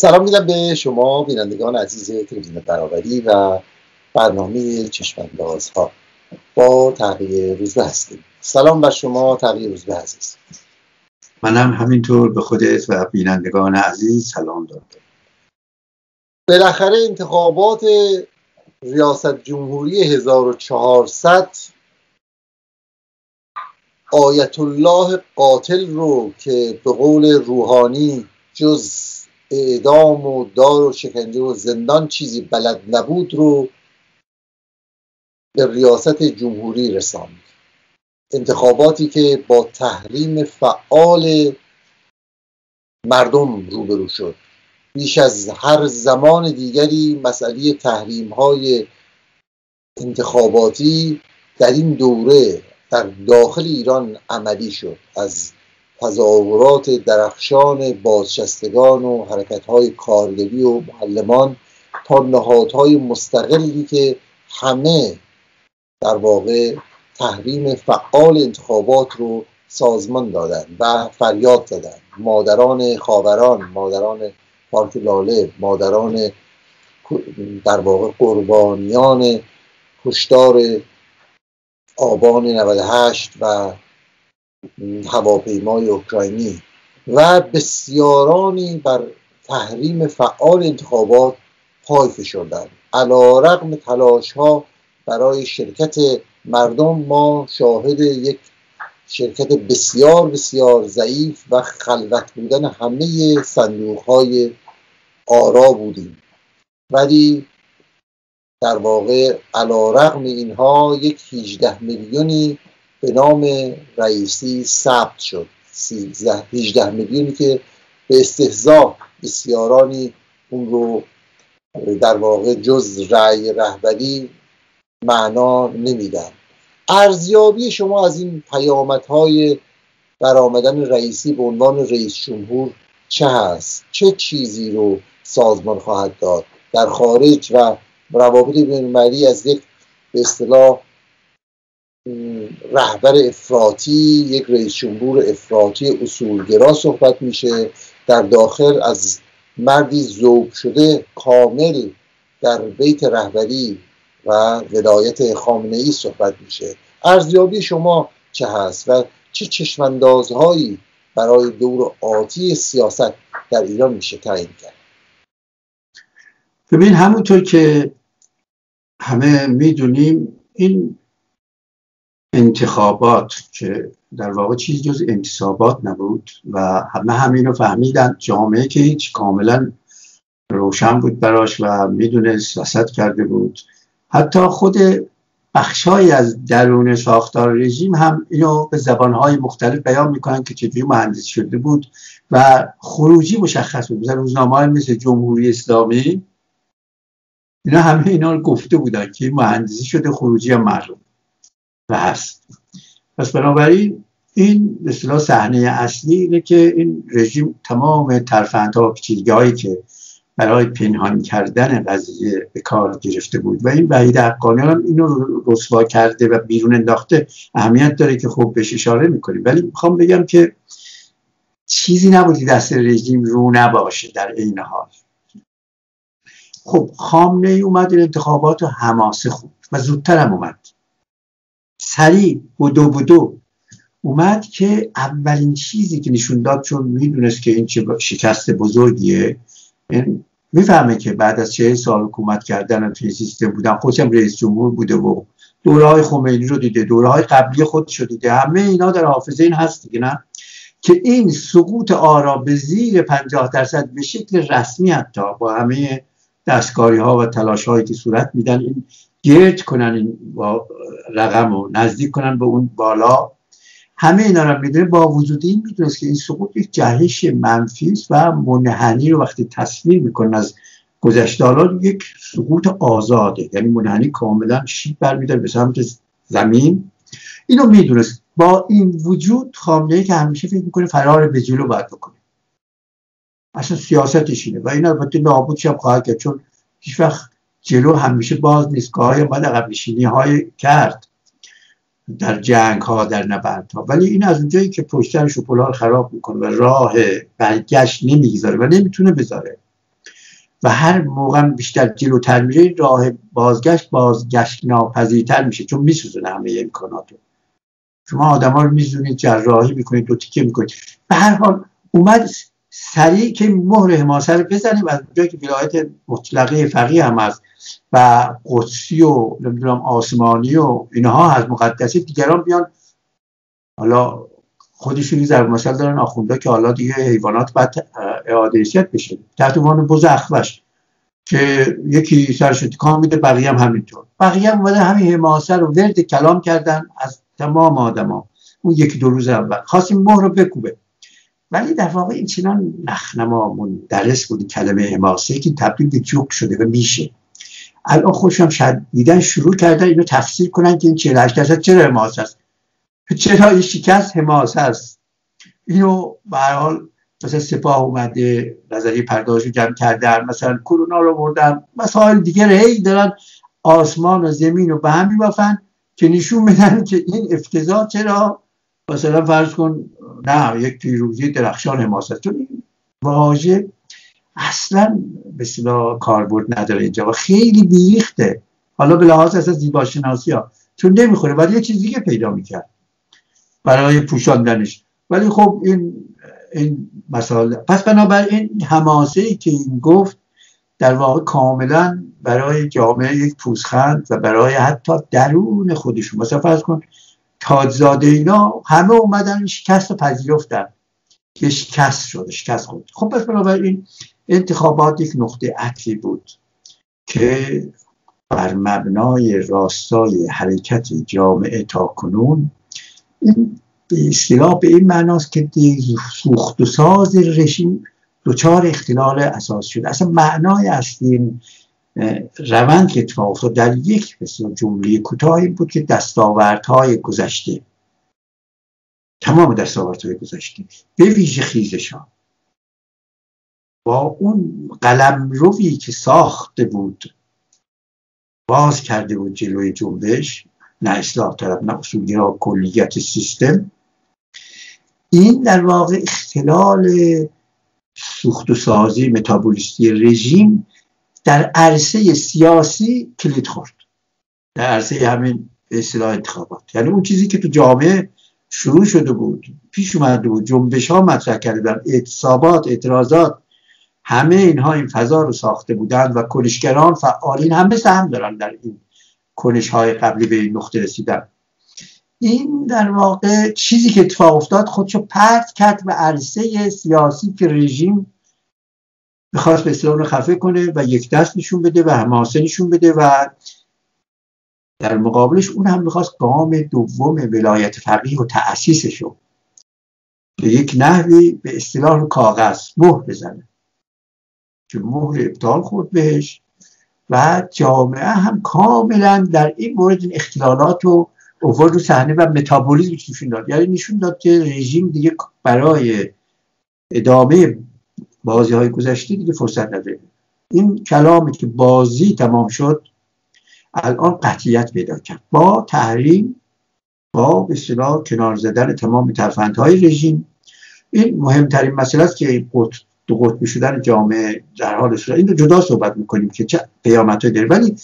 سلام میدم به شما بینندگان عزیز تلویزیون برابری و برنامه چشمانداز ها با تغییر روزبه هستیم. سلام بر شما تغییر روزبه عزیز. منم همینطور به خودت و بینندگان عزیز سلام دارم. بالاخره انتخابات ریاست جمهوری 1400 آیت الله قاتل رو که به قول روحانی جز اعدام و دار و شکنجه و زندان چیزی بلد نبود رو به ریاست جمهوری رساند. انتخاباتی که با تحریم فعال مردم روبرو شد. بیش از هر زمان دیگری مسئله تحریم های انتخاباتی در این دوره در داخل ایران عملی شد. از تظاهرات درخشان بازشستگان و حرکتهای کارگری و معلمان تا نهادهای مستقلی که همه در واقع تحریم فعال انتخابات رو سازمان دادن و فریاد زدن. مادران خاوران مادران پارک لاله مادران در واقع قربانیان کشتار آبان 98 و هواپیمای اوکراینی و بسیارانی بر تحریم فعال انتخابات پای فشردند. علا رقم تلاش ها برای شرکت مردم ما شاهد یک شرکت بسیار بسیار ضعیف و خلوت بودن همه صندوق های آرا بودیم. ولی در واقع علا رقم اینها یک 18 میلیونی به نام رئیسی ثبت شد. 18 میلیونی که به استهزا بسیارانی اون رو در واقع جز رأی رهبری معنا نمیدن. ارزیابی شما از این پیامدهای برآمدن رئیسی به عنوان رئیس جمهور چه هست؟ چه چیزی رو سازمان خواهد داد؟ در خارج و روابط بین از یک به اصطلاح رهبر افراطی یک رئیس جمهور افراطی اصولگرا صحبت میشه. در داخل از مردی ذوب شده کامل در بیت رهبری و ولایت خامنه ای صحبت میشه. ارزیابی شما چه هست و چه چشماندازهایی برای دور آتی سیاست در ایران میشه تعیین کرد؟ ببین همونطور که همه می‌دونیم این انتخابات که در واقع چیزی جز انتصابات نبود و همه همین رو فهمیدن. جامعه که هیچ کاملا روشن بود براش و می‌دونست وسط کرده بود. حتی خود بخشهایی از درون ساختار رژیم هم اینو به زبانهای مختلف بیان می‌کنن که چجوری مهندس شده بود و خروجی مشخص بود. مثلا روزنامه مثل جمهوری اسلامی اینا همه اینا رو گفته بودن که مهندسی شده خروجی مردم. و هست. پس بنابراین این مثلا صحنه اصلی اینه که این رژیم تمام ترفندها و پیچیدگی هایی که برای پنهان کردن قضیه به کار گرفته بود و این وحید حقانی هم اینو رسوا کرده و بیرون انداخته اهمیت داره که خب بهش اشاره می‌کنیم. ولی می‌خوام بگم که چیزی نبودی دست رژیم رو نباشه در این حال. خب خامنه ای اومد این انتخابات حماسه خوب و زودتر هم اومد. سریع بودو بودو اومد که اولین چیزی که نشون داد چون می‌دونست که این چه شکست بزرگیه می‌فهمه که بعد از چه سال حکومت کردن توی سیستم بودن خودشم رئیس جمهور بوده و دوره های خمینی رو دیده دوره های قبلی خودش رو دیده. همه اینا در حافظه این هست دیگه نه؟ که این سقوط آرا به زیر 50 درصد به شکل رسمی حتی با همه دستکاری ها و تلاش هایی که صورت میدن این گرد کنن این با رقم و نزدیک کنن به اون بالا. همه اینا رو می‌دونه. با وجود این می‌دونست که این سقوط یک جهش منفی است و منحنی رو وقتی تصویر می‌کنن از گذشته حالا یک سقوط آزاده. یعنی منحنی کاملا شیب برمیداره به سمت زمین. اینو می‌دونست. با این وجود خامنه که همیشه فکر می‌کنه فرار به جلو باید بکنه. اصلا سیاستش اینه و این البته نابودش هم خواهد کرد. چون هیچ وقت جلو همیشه باز نیست. گاهی باید عقب نشینی های کرد در جنگ ها در نبرد ها ولی این از اونجایی که پشتر شپولا خراب می‌کنه و راه برگشت نمی‌گذاره و نمی‌تونه بذاره. و هر موقع بیشتر جلوتر میره راه بازگشت بازگشت ناپذیرتر میشه چون میسوزونه همه امکاناتو. شما ها رو میزونید جراحی می‌کنید دو تیکه می‌کنید. به هر حال اومد سریع که مهر حماسه رو بزنیم از جایی که ولایت مطلقه فقیه هم هست و قدسی و نمی‌دونم آسمانی و اینها از مقدسی دیگران بیان حالا خودشونی ضرب مثل دارن آخونده که حالا دیگه حیوانات باید اعاده بشه. تحت عنوان بز اخوش که یکی سرش تکان میده بقیه هم همینطور. بقیه هم اومده همین حماسه رو ورد کلام کردن از تمام آدما. اون یکی دو روز اول. خواستیم مهر رو بکوبه. ولی در واقع این چنان نخنما درس بود کلمه حماسه که تبدیل به جوک شده و میشه. الان خوشم شاید دیدن شروع کردن اینو تفسیر کنن که این 48 درصد چرا حماسه است؟ چرا این شکست حماسه است؟ اینو به حال مثلا سپاه اومده نظری پرداش جمع کردن مثلا کرونا رو بردن مسائل دیگر هی دارن آسمان و زمین رو به هم میبافن که نشون بدن که این افتضاح چرا؟ مثلا فرض کن نه یک پیروزی درخشان حماست. چون این واژه اصلا به صدا کاربرد نداره اینجا و خیلی بیریخته. حالا به لحاظ اساس زیباشناسی ها. چون نمی‌خوره ولی یه چیز دیگه پیدا می‌کرد. برای پوشاندنش. ولی خب این این مسائل پس بنابراین حماسه ای که این گفت در واقع کاملا برای جامعه یک پوزخند و برای حتی درون خودشون. مثلا فرض کن تاجزاده اینا همه اومدن شکست پذیرفتن. که شکست شد شکست خود خب پس بنابراین انتخابات یک نقطه عطفی بود که بر مبنای راستای حرکت جامعه تا کنون این اصطلاح به این معناست که سوخت و ساز رژیم دچار اختلال اساس شد. اصلا معنای اصلی روند که اتفاق افتاد در یک بسیار جمله کوتاهی بود که دستاوردهای گذشته. تمام دستاوردهای گذشته. به ویژه خیزشان با اون قلم روی که ساخته بود باز کرده بود جلوی جنبش نه اصلاح طلب نه اصولی ها کلیت سیستم. این در واقع اختلال سوخت و سازی متابولیستی رژیم در عرصه سیاسی کلید خورد. در عرصه همین اصلاح انتخابات. یعنی اون چیزی که تو جامعه شروع شده بود پیش اومده بود جنبش ها مطرح کردن اعتصابات اعتراضات همه اینها این فضا رو ساخته بودند و کنشگران فعالین همه سهم دارن در این کنش های قبلی به این نقطه رسیدن. این در واقع چیزی که اتفاق افتاد خودشو پرت کرد به عرصه سیاسی که رژیم می‌خواست به رو خفه کنه و یک دست نشون بده و حماسه نشون بده و در مقابلش اون هم می‌خواست گام دوم ولایت فقیه و تأسیسشو به یک نحوی به اصطلاح کاغذ مهر بزنه. که مهر ابطال خورد بهش و جامعه هم کاملا در این مورد این اختلالات رو اوورد رو صحنه و متابولیزم نشون داد. یعنی نشون داد که رژیم دیگه برای ادامه بازی های گذشته دیگه فرصت نداره. این کلامی که بازی تمام شد الان قطعیت پیدا کرد. با تحریم با به کنار زدن تمام ترفندهای رژیم. این مهمترین مسئله است که دو قطبی شدن جامعه در حال صورت. این رو جدا صحبت می‌کنیم که چه پیامت داره. ولی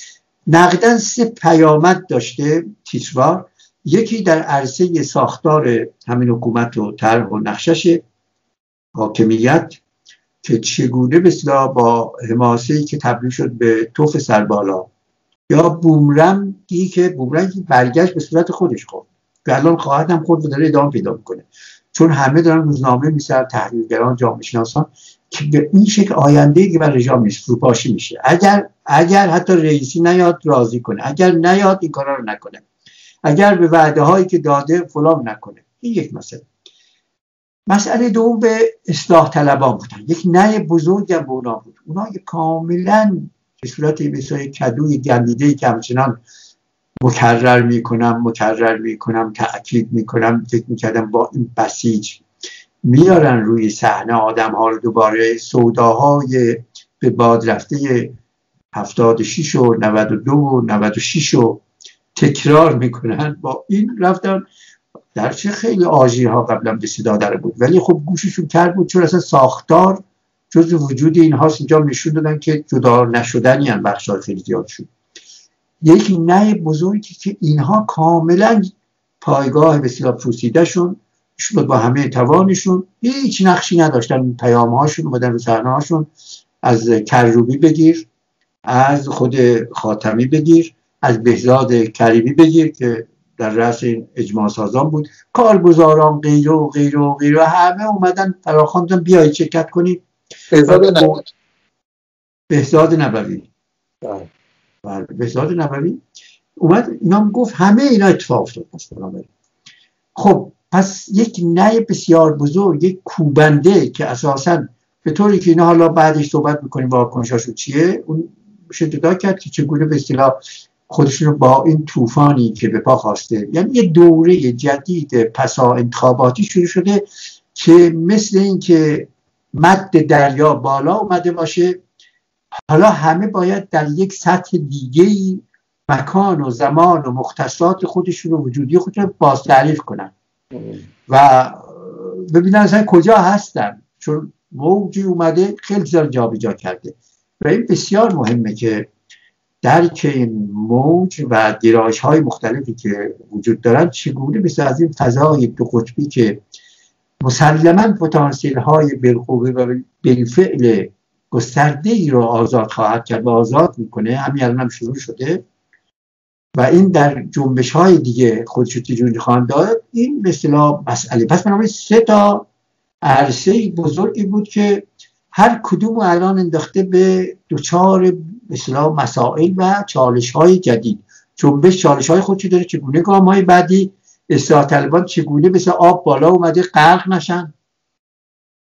نقدن سه پیامت داشته تیتروار یکی در عرصه ساختار همین حکومت و طرح و نقشش حاکمیت. که چگونه به با حماسه که تبدیل شد به توف سربالا یا بومرنگی که بومرنگی برگشت به صورت خودش خورد. که الان خواهد هم خود و داره ادامه پیدا می‌کنه. چون همه دارن روزنامه میسر تحلیلگران جامعه شناسان که به این شکل آینده که بر رژیم نیست فروپاشی میشه. اگر اگر حتی رئیسی نیاد راضی کنه. اگر نیاد این کارا رو نکنه. اگر به وعده هایی که داده فلان نکنه. این یک مسئله. مسئله دوم به اصلاح طلبان بودن. یک نه بزرگ هم به اونا بود. اونا کاملا به صورت مثل کدوی گندیده که همچنان مکرر می‌کنم مکرر می‌کنم تاکید می‌کنم فکر می‌کردم با این بسیج میارن روی صحنه آدم ها رو دوباره سوداهای به باد رفته 76 و 92 و 96 و تکرار می‌کنن. با این رفتن چه خیلی آژی ها قبلا به صدا داره بود. ولی خب گوششون کرد بود چون اصلا ساختار جز وجود اینهاست. اینجا نشون دادن که جدا نشدنی هم بخش خیلی زیاد شد. یک نه بزرگی که اینها کاملا پایگاه بسیار پوسیده شون شد با همه توانشون. هیچ نقشی نداشتن. پیام هاشون اومدن رو هاشون از کروبی بگیر از خود خاتمی بگیر از بهزاد کریمی بگیر که در رأس این اجماع سازان بود. کارگزاران غیر و غیر و غیر و همه اومدن فراخواندن بیایید شرکت کنید. بهزاد نبوی. بهزاد نبوی. بله. بله بهزاد نبوی. اومد اینا گفت همه اینا اتفاق افتاد خب پس یک نه بسیار بزرگ یک کوبنده که اساسا به طوری که اینا حالا بعدش صحبت می‌کنیم واکنشاشو چیه اون جدا کرد که چگونه به اصطلاح خودشون رو با این طوفانی که به پا خواسته. یعنی یه دوره جدید پسا انتخاباتی شروع شده که مثل اینکه مد دریا بالا اومده باشه حالا همه باید در یک سطح دیگه مکان و زمان و مختصات خودشون و وجودی خودشون رو باز تعریف کنن. و ببینن اصلا کجا هستن. چون موجی اومده خیلی زیاد جابجا کرده. و این بسیار مهمه که درک این موج و دیراش های مختلفی که وجود دارن چگونه مثل از این فضای دو قطبی که مسلما پتانسیل های بالقوه و بالفعل گسترده ای رو آزاد خواهد کرد و آزاد می‌کنه همین الان هم شروع شده. و این در جنبش های دیگه خودش تجوری خواهند داد. این اصطلاح مسئله. پس بنابراین سه تا عرصه بزرگی بود که هر کدوم الان انداخته به دوچار مثلا مسائل و چالش های جدید. جنبش چالش های خودشی داره چگونه گام های بعدی اصلاح طلبان چگونه مثل آب بالا اومده غرق نشن.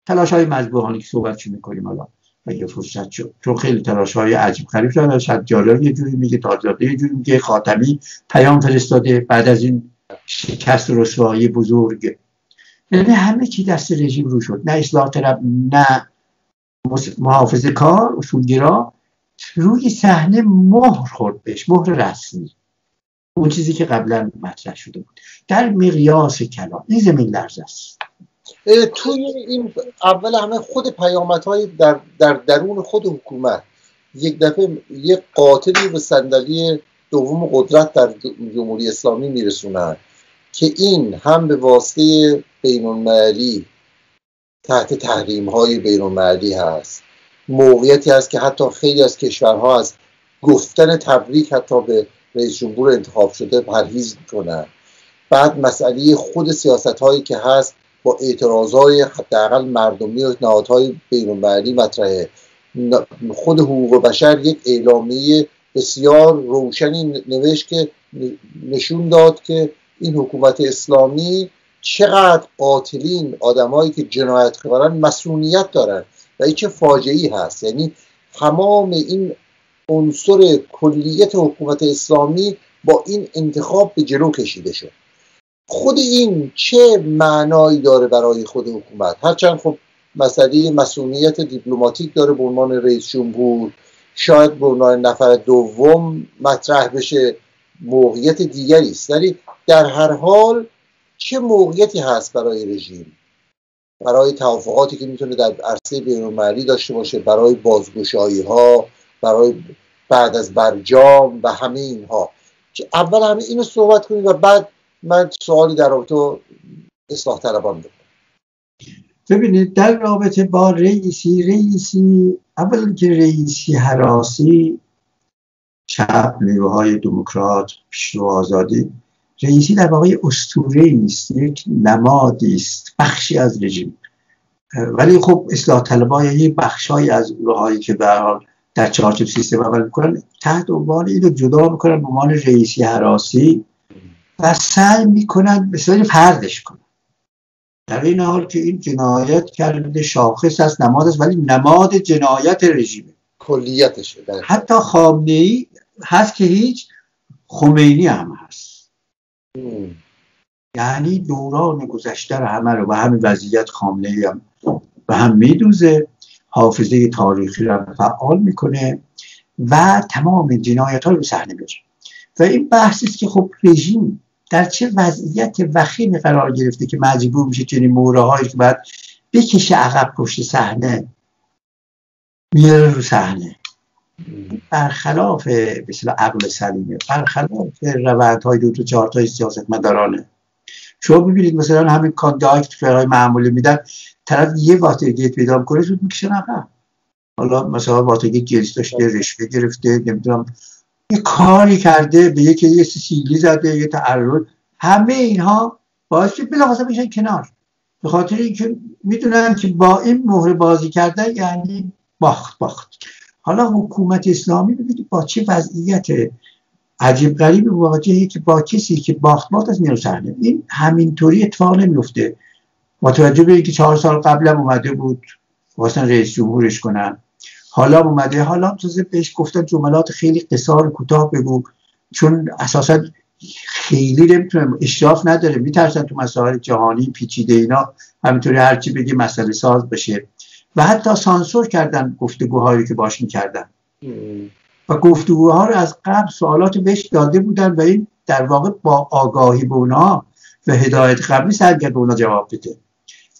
تلاش های مذبوحانی که صحبت می‌کنیم الان اگه فرصت شد. چون خیلی تلاش های عجیب خریب شد شد یه جوری میگه تازاده یه جوری میگه خاتمی پیام فرستاده. بعد از این شکست و رسوایی بزرگ. یعنی همه چی دست رژیم رو شد. نه اصلاح طلب نه محافظه کار اصولگرا. روی صحنه مهر خورد بهش مهر رسمی. اون چیزی که قبلا مطرح شده بود. در مقیاس کلام این زمین لرزه است. توی این اول همه خود های در, در درون خود حکومت. یک دفعه یک قاتلی به صندلی دوم قدرت در جمهوری اسلامی میرسونن که این هم به واسطه بین تحت تحریم های بین هست. موقعیتی هست که حتی خیلی از کشورها از گفتن تبریک حتی به رئیس جمهور انتخاب شده پرهیز می‌کنن. بعد مسئله خود سیاست هایی که هست با اعتراض های حداقل مردمی و نهادهای بینالمللی مطرحه. خود حقوق بشر یک اعلامیه بسیار روشنی نوشت که نشون داد که این حکومت اسلامی چقدر قاتلین آدمایی که جنایت کارن مسئولیت دارن. این چه فاجعی هست؟ یعنی تمام این عنصر کلیت حکومت اسلامی با این انتخاب به جلو کشیده شد. خود این چه معنایی داره برای خود حکومت؟ هرچند خب مسئله مسئولیت دیپلماتیک داره به عنوان رئیس جمهور شاید به عنوان نفر دوم مطرح بشه موقعیت دیگری است. ولی در هر حال چه موقعیتی هست برای رژیم؟ برای توافقاتی که می‌تونه در عرصه بینالمللی داشته باشه برای بازگشایی ها برای بعد از برجام و همه اینها. که اول همه اینو صحبت کنیم و بعد من سوالی در رابطه اصلاح طلبان بکنم. ببینید در رابطه با رئیسی رئیسی اول که رئیسی حراسی چپ نیروهای دموکرات پیشرو آزادی رئیسی در واقع اسطوره است یک نمادی است بخشی از رژیم. ولی خب اصلاح طلبها یه بخشهایی از روحایی که در در چارچوب سیستم عمل می‌کنن تحت عنوان اینو جدا می‌کنن به عنوان رئیسی حراسی و سعی می‌کنن به پردش کنن. در این حال که این جنایت کرده شاخص است نماد است ولی نماد جنایت رژیمه. کلیتشه حتی خامنه ای هست که هیچ خمینی هم هست. یعنی دوران گذشته رو همه رو به همین وضعیت خامنه هم به هم میدوزه. حافظه تاریخی رو فعال می‌کنه و تمام جنایت ها رو صحنه میشه و این بحثی است که خب رژیم در چه وضعیت وخیمی قرار گرفته که مجبور میشه چنین موره هایی که باید بکشه عقب پشت صحنه میاره رو صحنه. برخلاف مثل عقل سلیمه برخلاف روند های دو تا چهار تا سیاست مدارانه شما ببینید مثلا همین کانداکت که فرای معمولی میدن طرف یه واترگیت پیدا کنه زود می‌کشه حالا مثلا واترگیت جنس داشته رشوه گرفته نمی‌دونم. یه کاری کرده به یکی یه سیلی زده یه تعرض. همه اینها باعث شد بلافاصله میشن کنار. به خاطر اینکه می‌دونن که با این مهر بازی کردن یعنی باخت باخت. حالا حکومت اسلامی ببینید با چه وضعیت عجیب غریب مواجهه که با کسی که باخت باخت از صحنه این همینطوری اتفاق نمیفته. با توجه به اینکه چهار سال قبلم اومده بود واسه رئیس جمهورش کنن حالا اومده. حالا تازه بهش گفتن جملات خیلی قصار کوتاه بگو. چون اساسا خیلی نمی‌تونه اشراف نداره. میترسن تو مسائل جهانی پیچیده اینا همینطوری هرچی بگی مسئله ساز بشه. و حتی سانسور کردن گفتگوهایی که باش می‌کردن. و گفتگوها رو از قبل سوالات بهش داده بودن و این در واقع با آگاهی به اونا و هدایت قبلی سعی کرد به اونا جواب بده.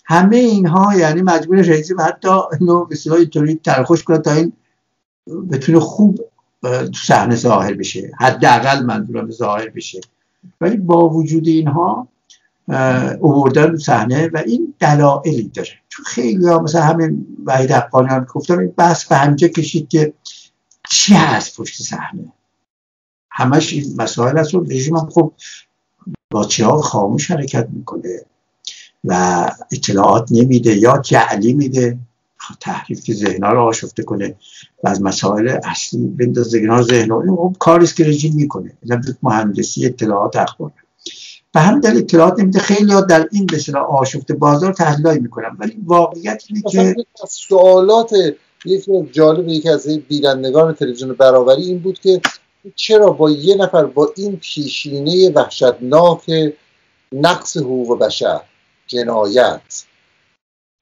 همه اینها یعنی مجبور رئیسی و حتی اینو به اینطوری ترخوش کنه تا این بتونه خوب تو صحنه ظاهر بشه. حداقل منظورم ظاهر بشه. ولی با وجود اینها اووردن صحنه و این دلایلی داره. چون خیلی ها مثلا همین وحید هم گفتم این بحث به همجا کشید که چی هست پشت صحنه؟ همش این مسائل هست و رژیم هم خب با ها خاموش حرکت می‌کنه و اطلاعات نمیده یا جعلی میده. تحریف که ذهنها رو آشفته کنه و از مسائل اصلی بنداز ذهنها ذهن این خب کاریست که رژیم می‌کنه. مهندسی اطلاعات اخبار. به هم دلیل اطلاعات نمیده. خیلی ها در این به آشفته بازار تحلیلایی می‌کنن. ولی واقعیت اینه که سوالات یکی جالب یکی از بینندگان تلویزیون برابری این بود که چرا با یه نفر با این پیشینه وحشتناک نقص حقوق بشر جنایت.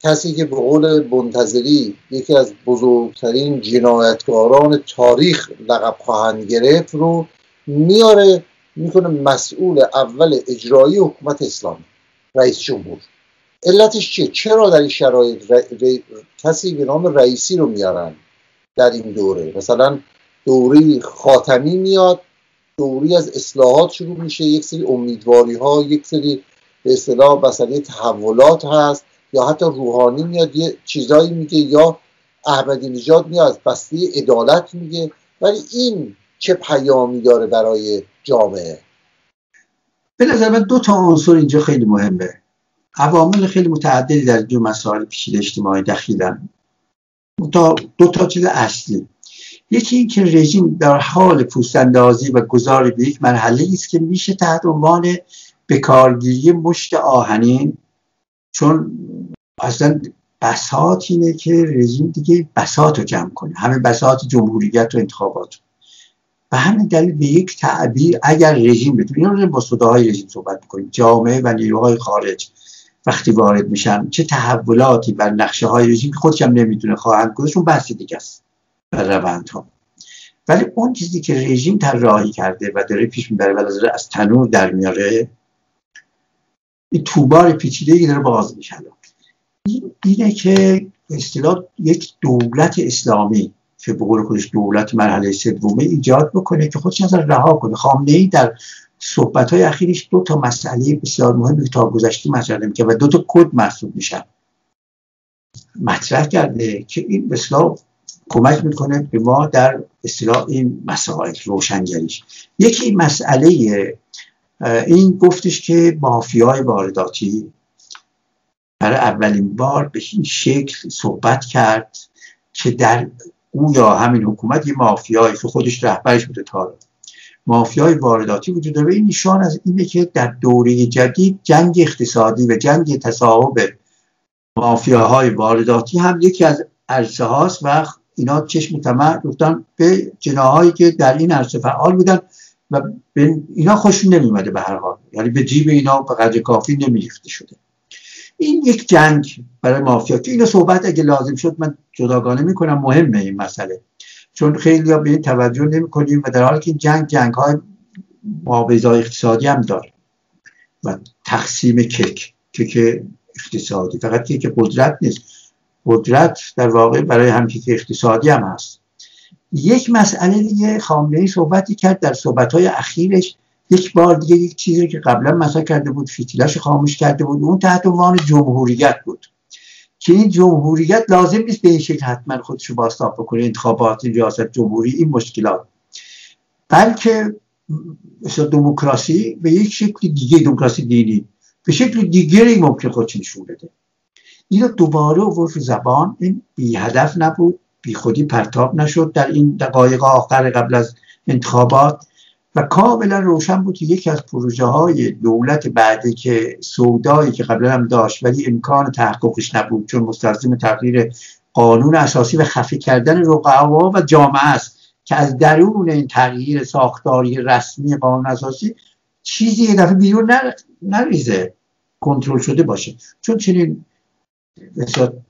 کسی که به قول منتظری یکی از بزرگترین جنایتکاران تاریخ لقب خواهند گرفت رو میاره می‌کنه مسئول اول اجرایی حکومت اسلامی رئیس جمهور. علتش چیه؟ چرا در این شرایط کسی به نام رئیسی رو میارن در این دوره؟ مثلا دوره خاتمی میاد دوری از اصلاحات شروع میشه یک سری امیدواری ها یک سری به اصطلاح مسئله تحولات هست یا حتی روحانی میاد یه چیزایی میگه یا احمدی نژاد میاد بسته عدالت میگه. ولی این چه پیامی داره برای جامعه؟ به نظر من دو تا عنصر اینجا خیلی مهمه. عوامل خیلی متعددی در دو مسائل پیچیده اجتماعی دخیلن. دو, دو تا چیز اصلی. یکی این که رژیم در حال پوستاندازی و گذار به یک مرحله است که میشه تحت عنوان بکارگیری مشت آهنین چون اصلا بساط اینه که رژیم دیگه بساط رو جمع کنه. همه بساط جمهوریت و انتخابات و همین دلیل به یک تعبیر اگر رژیم بتونه این رو با صداهای رژیم صحبت کنیم جامعه و نیروهای خارج. وقتی وارد میشن چه تحولاتی بر نقشه های رژیم خودش هم نمی‌تونه خواهند گذاشت اون بحث دیگه است بر ها ولی اون چیزی که رژیم طراحی کرده و داره پیش می‌بره و از تنور در میاره این توبار پیچیده ای داره باز میشه اینه که اصطلاح یک دولت اسلامی که به قول خودش دولت مرحله سومه ایجاد بکنه که خودش از رها کنه. خامنه ای در صحبت های اخیرش دو تا مسئله بسیار مهمی تا گذشته مطرح که و دو تا کد محسوب میشن. مطرح کرده که این اصطلاح کمک می‌کنه به ما در اصطلاح این مسائل روشنگریش. یکی مسئله این گفتش که مافیای وارداتی برای اولین بار به این شکل صحبت کرد که در او یا همین حکومت یه مافیایی که خودش رهبرش بوده تا مافیای وارداتی وجود داره. این نشان از اینه که در دوره جدید جنگ اقتصادی و جنگ تصاحب مافیاهای وارداتی هم یکی از عرصه هاست و اینا چشم طمع گفتن به جناهایی که در این عرصه فعال بودن و به اینا خوشون نمیمده به هر حال. یعنی به جیب اینا به قدر کافی نمیریخته شده. این یک جنگ برای مافیا. که اینو صحبت اگه لازم شد من جداگانه می‌کنم. مهمه این مسئله. چون خیلی ها به این توجه نمی کنیم و در حالی که جنگ جنگ های اقتصادی هم داره و تقسیم کک کک اقتصادی. فقط که قدرت نیست. قدرت در واقع برای همکیک اقتصادی هم هست. یک مسئله دیگه خامنه ای صحبتی کرد در صحبت های اخیرش. یک بار دیگه یک چیزی که قبلا مثلا کرده بود فیتیلش خاموش کرده بود. اون تحت عنوان جمهوریت بود. که این جمهوریت لازم نیست به این شکل حتما خودش رو باستاب بکنه انتخابات ریاست جمهوری این مشکلات. بلکه مثلا دموکراسی به یک شکل دیگه دموکراسی دینی به شکل دیگری ممکن خودش نشون بده. این دوباره و زبان. این بی هدف نبود بی خودی پرتاب نشد در این دقایق آخر قبل از انتخابات. و کاملا روشن بود که یکی از پروژه های دولت بعدی که سودایی که قبلا هم داشت ولی امکان تحققش نبود چون مستلزم تغییر قانون اساسی و خفه کردن رقعا و جامعه است که از درون این تغییر ساختاری رسمی قانون اساسی چیزی یه دفعه بیرون نریزه کنترل شده باشه. چون چنین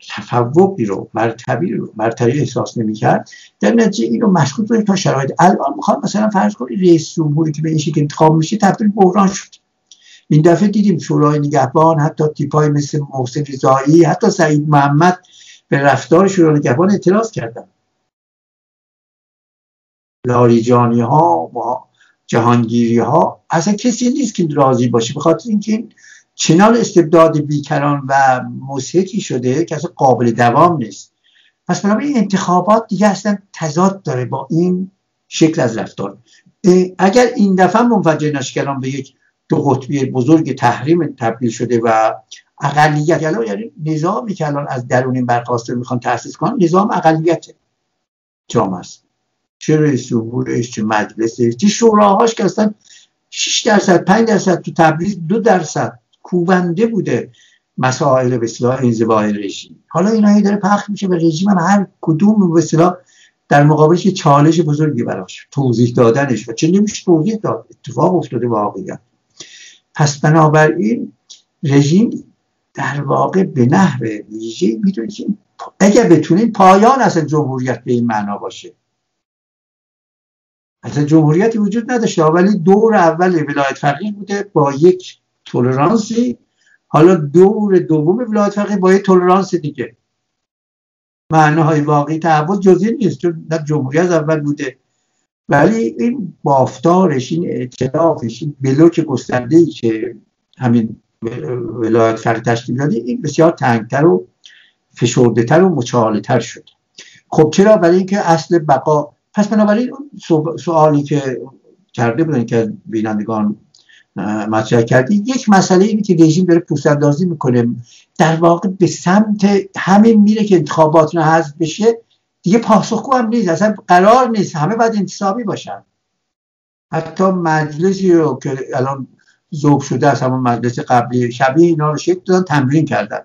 تفوقی رو مرتبی رو مرتبی احساس نمی‌کرد. در نتیجه اینو مشکوک کنید تا شرایط. الان می‌خوام مثلا فرض کنید رئیس جمهوری که به این شکل انتخاب میشه تبدیل بحران شد. این دفعه دیدیم شورای نگهبان حتی تیپای مثل محسن رضایی حتی سعید محمد به رفتار شورای نگهبان اعتراض کردن. لاریجانی ها جهانگیری ها اصلا کسی نیست که راضی باشه. به خاطر اینکه چنان استبداد بیکران و موسیقی شده که اصلا قابل دوام نیست. پس بنابراین انتخابات دیگه اصلا تضاد داره با این شکل از رفتار. اگر این دفعه منفجر نشکلان به یک دو قطبی بزرگ تحریم تبدیل شده و اقلیت یعنی نظامی که الان از درون این برخواسته می‌خوان تاسیس کنن نظام اقلیت جامعه است. چه رئیس جمهورش چه مجلسش چه شوراهاش که اصلا 6 درصد 5 درصد تو تبریز دو درصد کوبنده بوده مسائل به اصطلاح انزوای رژیم. حالا اینا داره پخش میشه به رژیم هم هر کدوم به اصطلاح در مقابلش چالش بزرگی براش توضیح دادنش و چه نمیشه توضیح داد. اتفاق افتاده واقعیت پس بنابراین رژیم در واقع به نحو ویژه می‌دونید اگر بتونید پایان اصلا جمهوریت به این معنا باشه. اصلا جمهوریتی وجود نداشته ولی دور اول ولایت فقیه بوده با یک تولرانسی. حالا دور دوم ولایت فقیه با یه تولرانس دیگه. معناهای واقعی تحول جزئی نیست چون نه جمهوری از اول بوده. ولی این بافتارش این اعتلافش این بلوک گسترده ای که همین ولایت فقیه تشکیل داده این بسیار تنگتر و فشرده تر و مچاله تر شد. خب چرا؟ برای اینکه اصل بقا. پس بنابراین سوالی که کرده بودن که بینندگان مطرح کردی. یک مسئله اینه که رژیم داره پوست اندازی می‌کنه. در واقع به سمت همین میره که انتخابات رو حذف بشه. دیگه پاسخگو هم نیست. اصلا قرار نیست. همه باید انتصابی باشن. حتی مجلسی رو که الان ذوب شده از همون مجلس قبلی شبیه اینا رو شکل دادن تمرین کردن.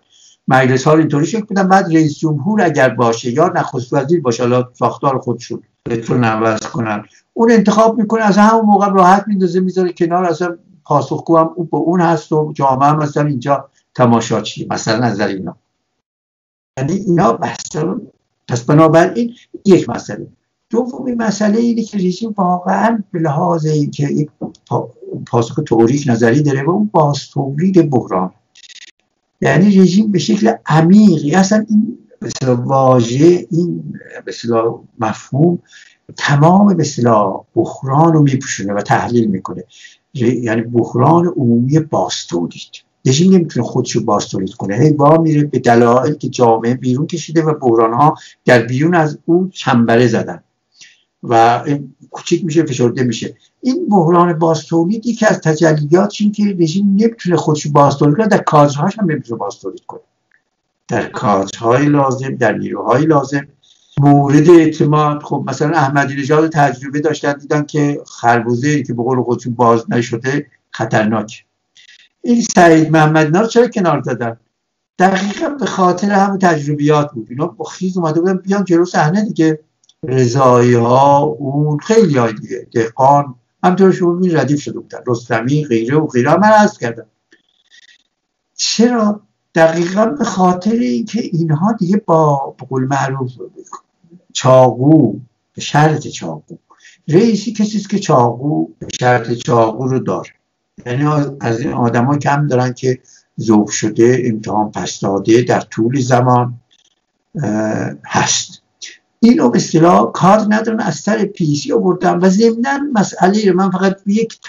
مجلس ها اینطوری شکل بدن. بعد رئیس جمهور اگر باشه یا نخست وزیر باشه حالا ساختار خودشون بتون عوض کنن. اون انتخاب می‌کنه از همون موقع راحت میندازه می‌ذاره کنار اصلا پاسخگو هم او به اون هست و جامعه هم مثلا اینجا تماشاچی مثلا نظر اینا. یعنی اینا بحث پس بنابراین یک مسئله. دومی مسئله اینه که رژیم واقعا به لحاظ اینکه یک پاسخ توریک نظری داره و اون باز تولید بحران. یعنی رژیم به شکل عمیقی اصلا این مثلا واژه این مثلا مفهوم تمام به بحران رو میپوشونه و تحلیل می‌کنه. یعنی بحران عمومی باستولید رژیم نمی‌تونه خودشو باستولید کنه؟ هی با میره به دلایل که جامعه بیرون کشیده و بحران ها در بیرون از اون چنبره زدن. و کوچیک میشه فشرده میشه. این بحران باستولید یکی از تجلیات این که رژیم نمی‌تونه خودشو باستولید کنه در کارهاش هم نمی‌تونه باستولید کنه. در کارهای لازم در نیروهای لازم. مورد اعتماد خب مثلا احمدی نژاد تجربه داشتن دیدن که خربوزه که به قول خودشون باز نشده خطرناک. این سعید محمد نار چرا کنار دادن؟ دقیقا به خاطر همون تجربیات بود. اینا با خیز اومده بودن بیان جلو صحنه دیگه. رضایی ها اون خیلی های دیگه دهقان همطور شما ردیف شده بودن. رستمی غیره و غیره من عرض کردم چرا؟ دقیقا به خاطر اینکه اینها دیگه با قول معروف چاقو به شرط چاقو. رئیسی کسی که چاقو به شرط چاقو رو داره. یعنی از این آدما کم دارن که ذوق شده امتحان پس داده در طول زمان هست. اینو به اصطلاح کار ندارن از سر پیسی آوردن و ضمنا مسئله رو من فقط یک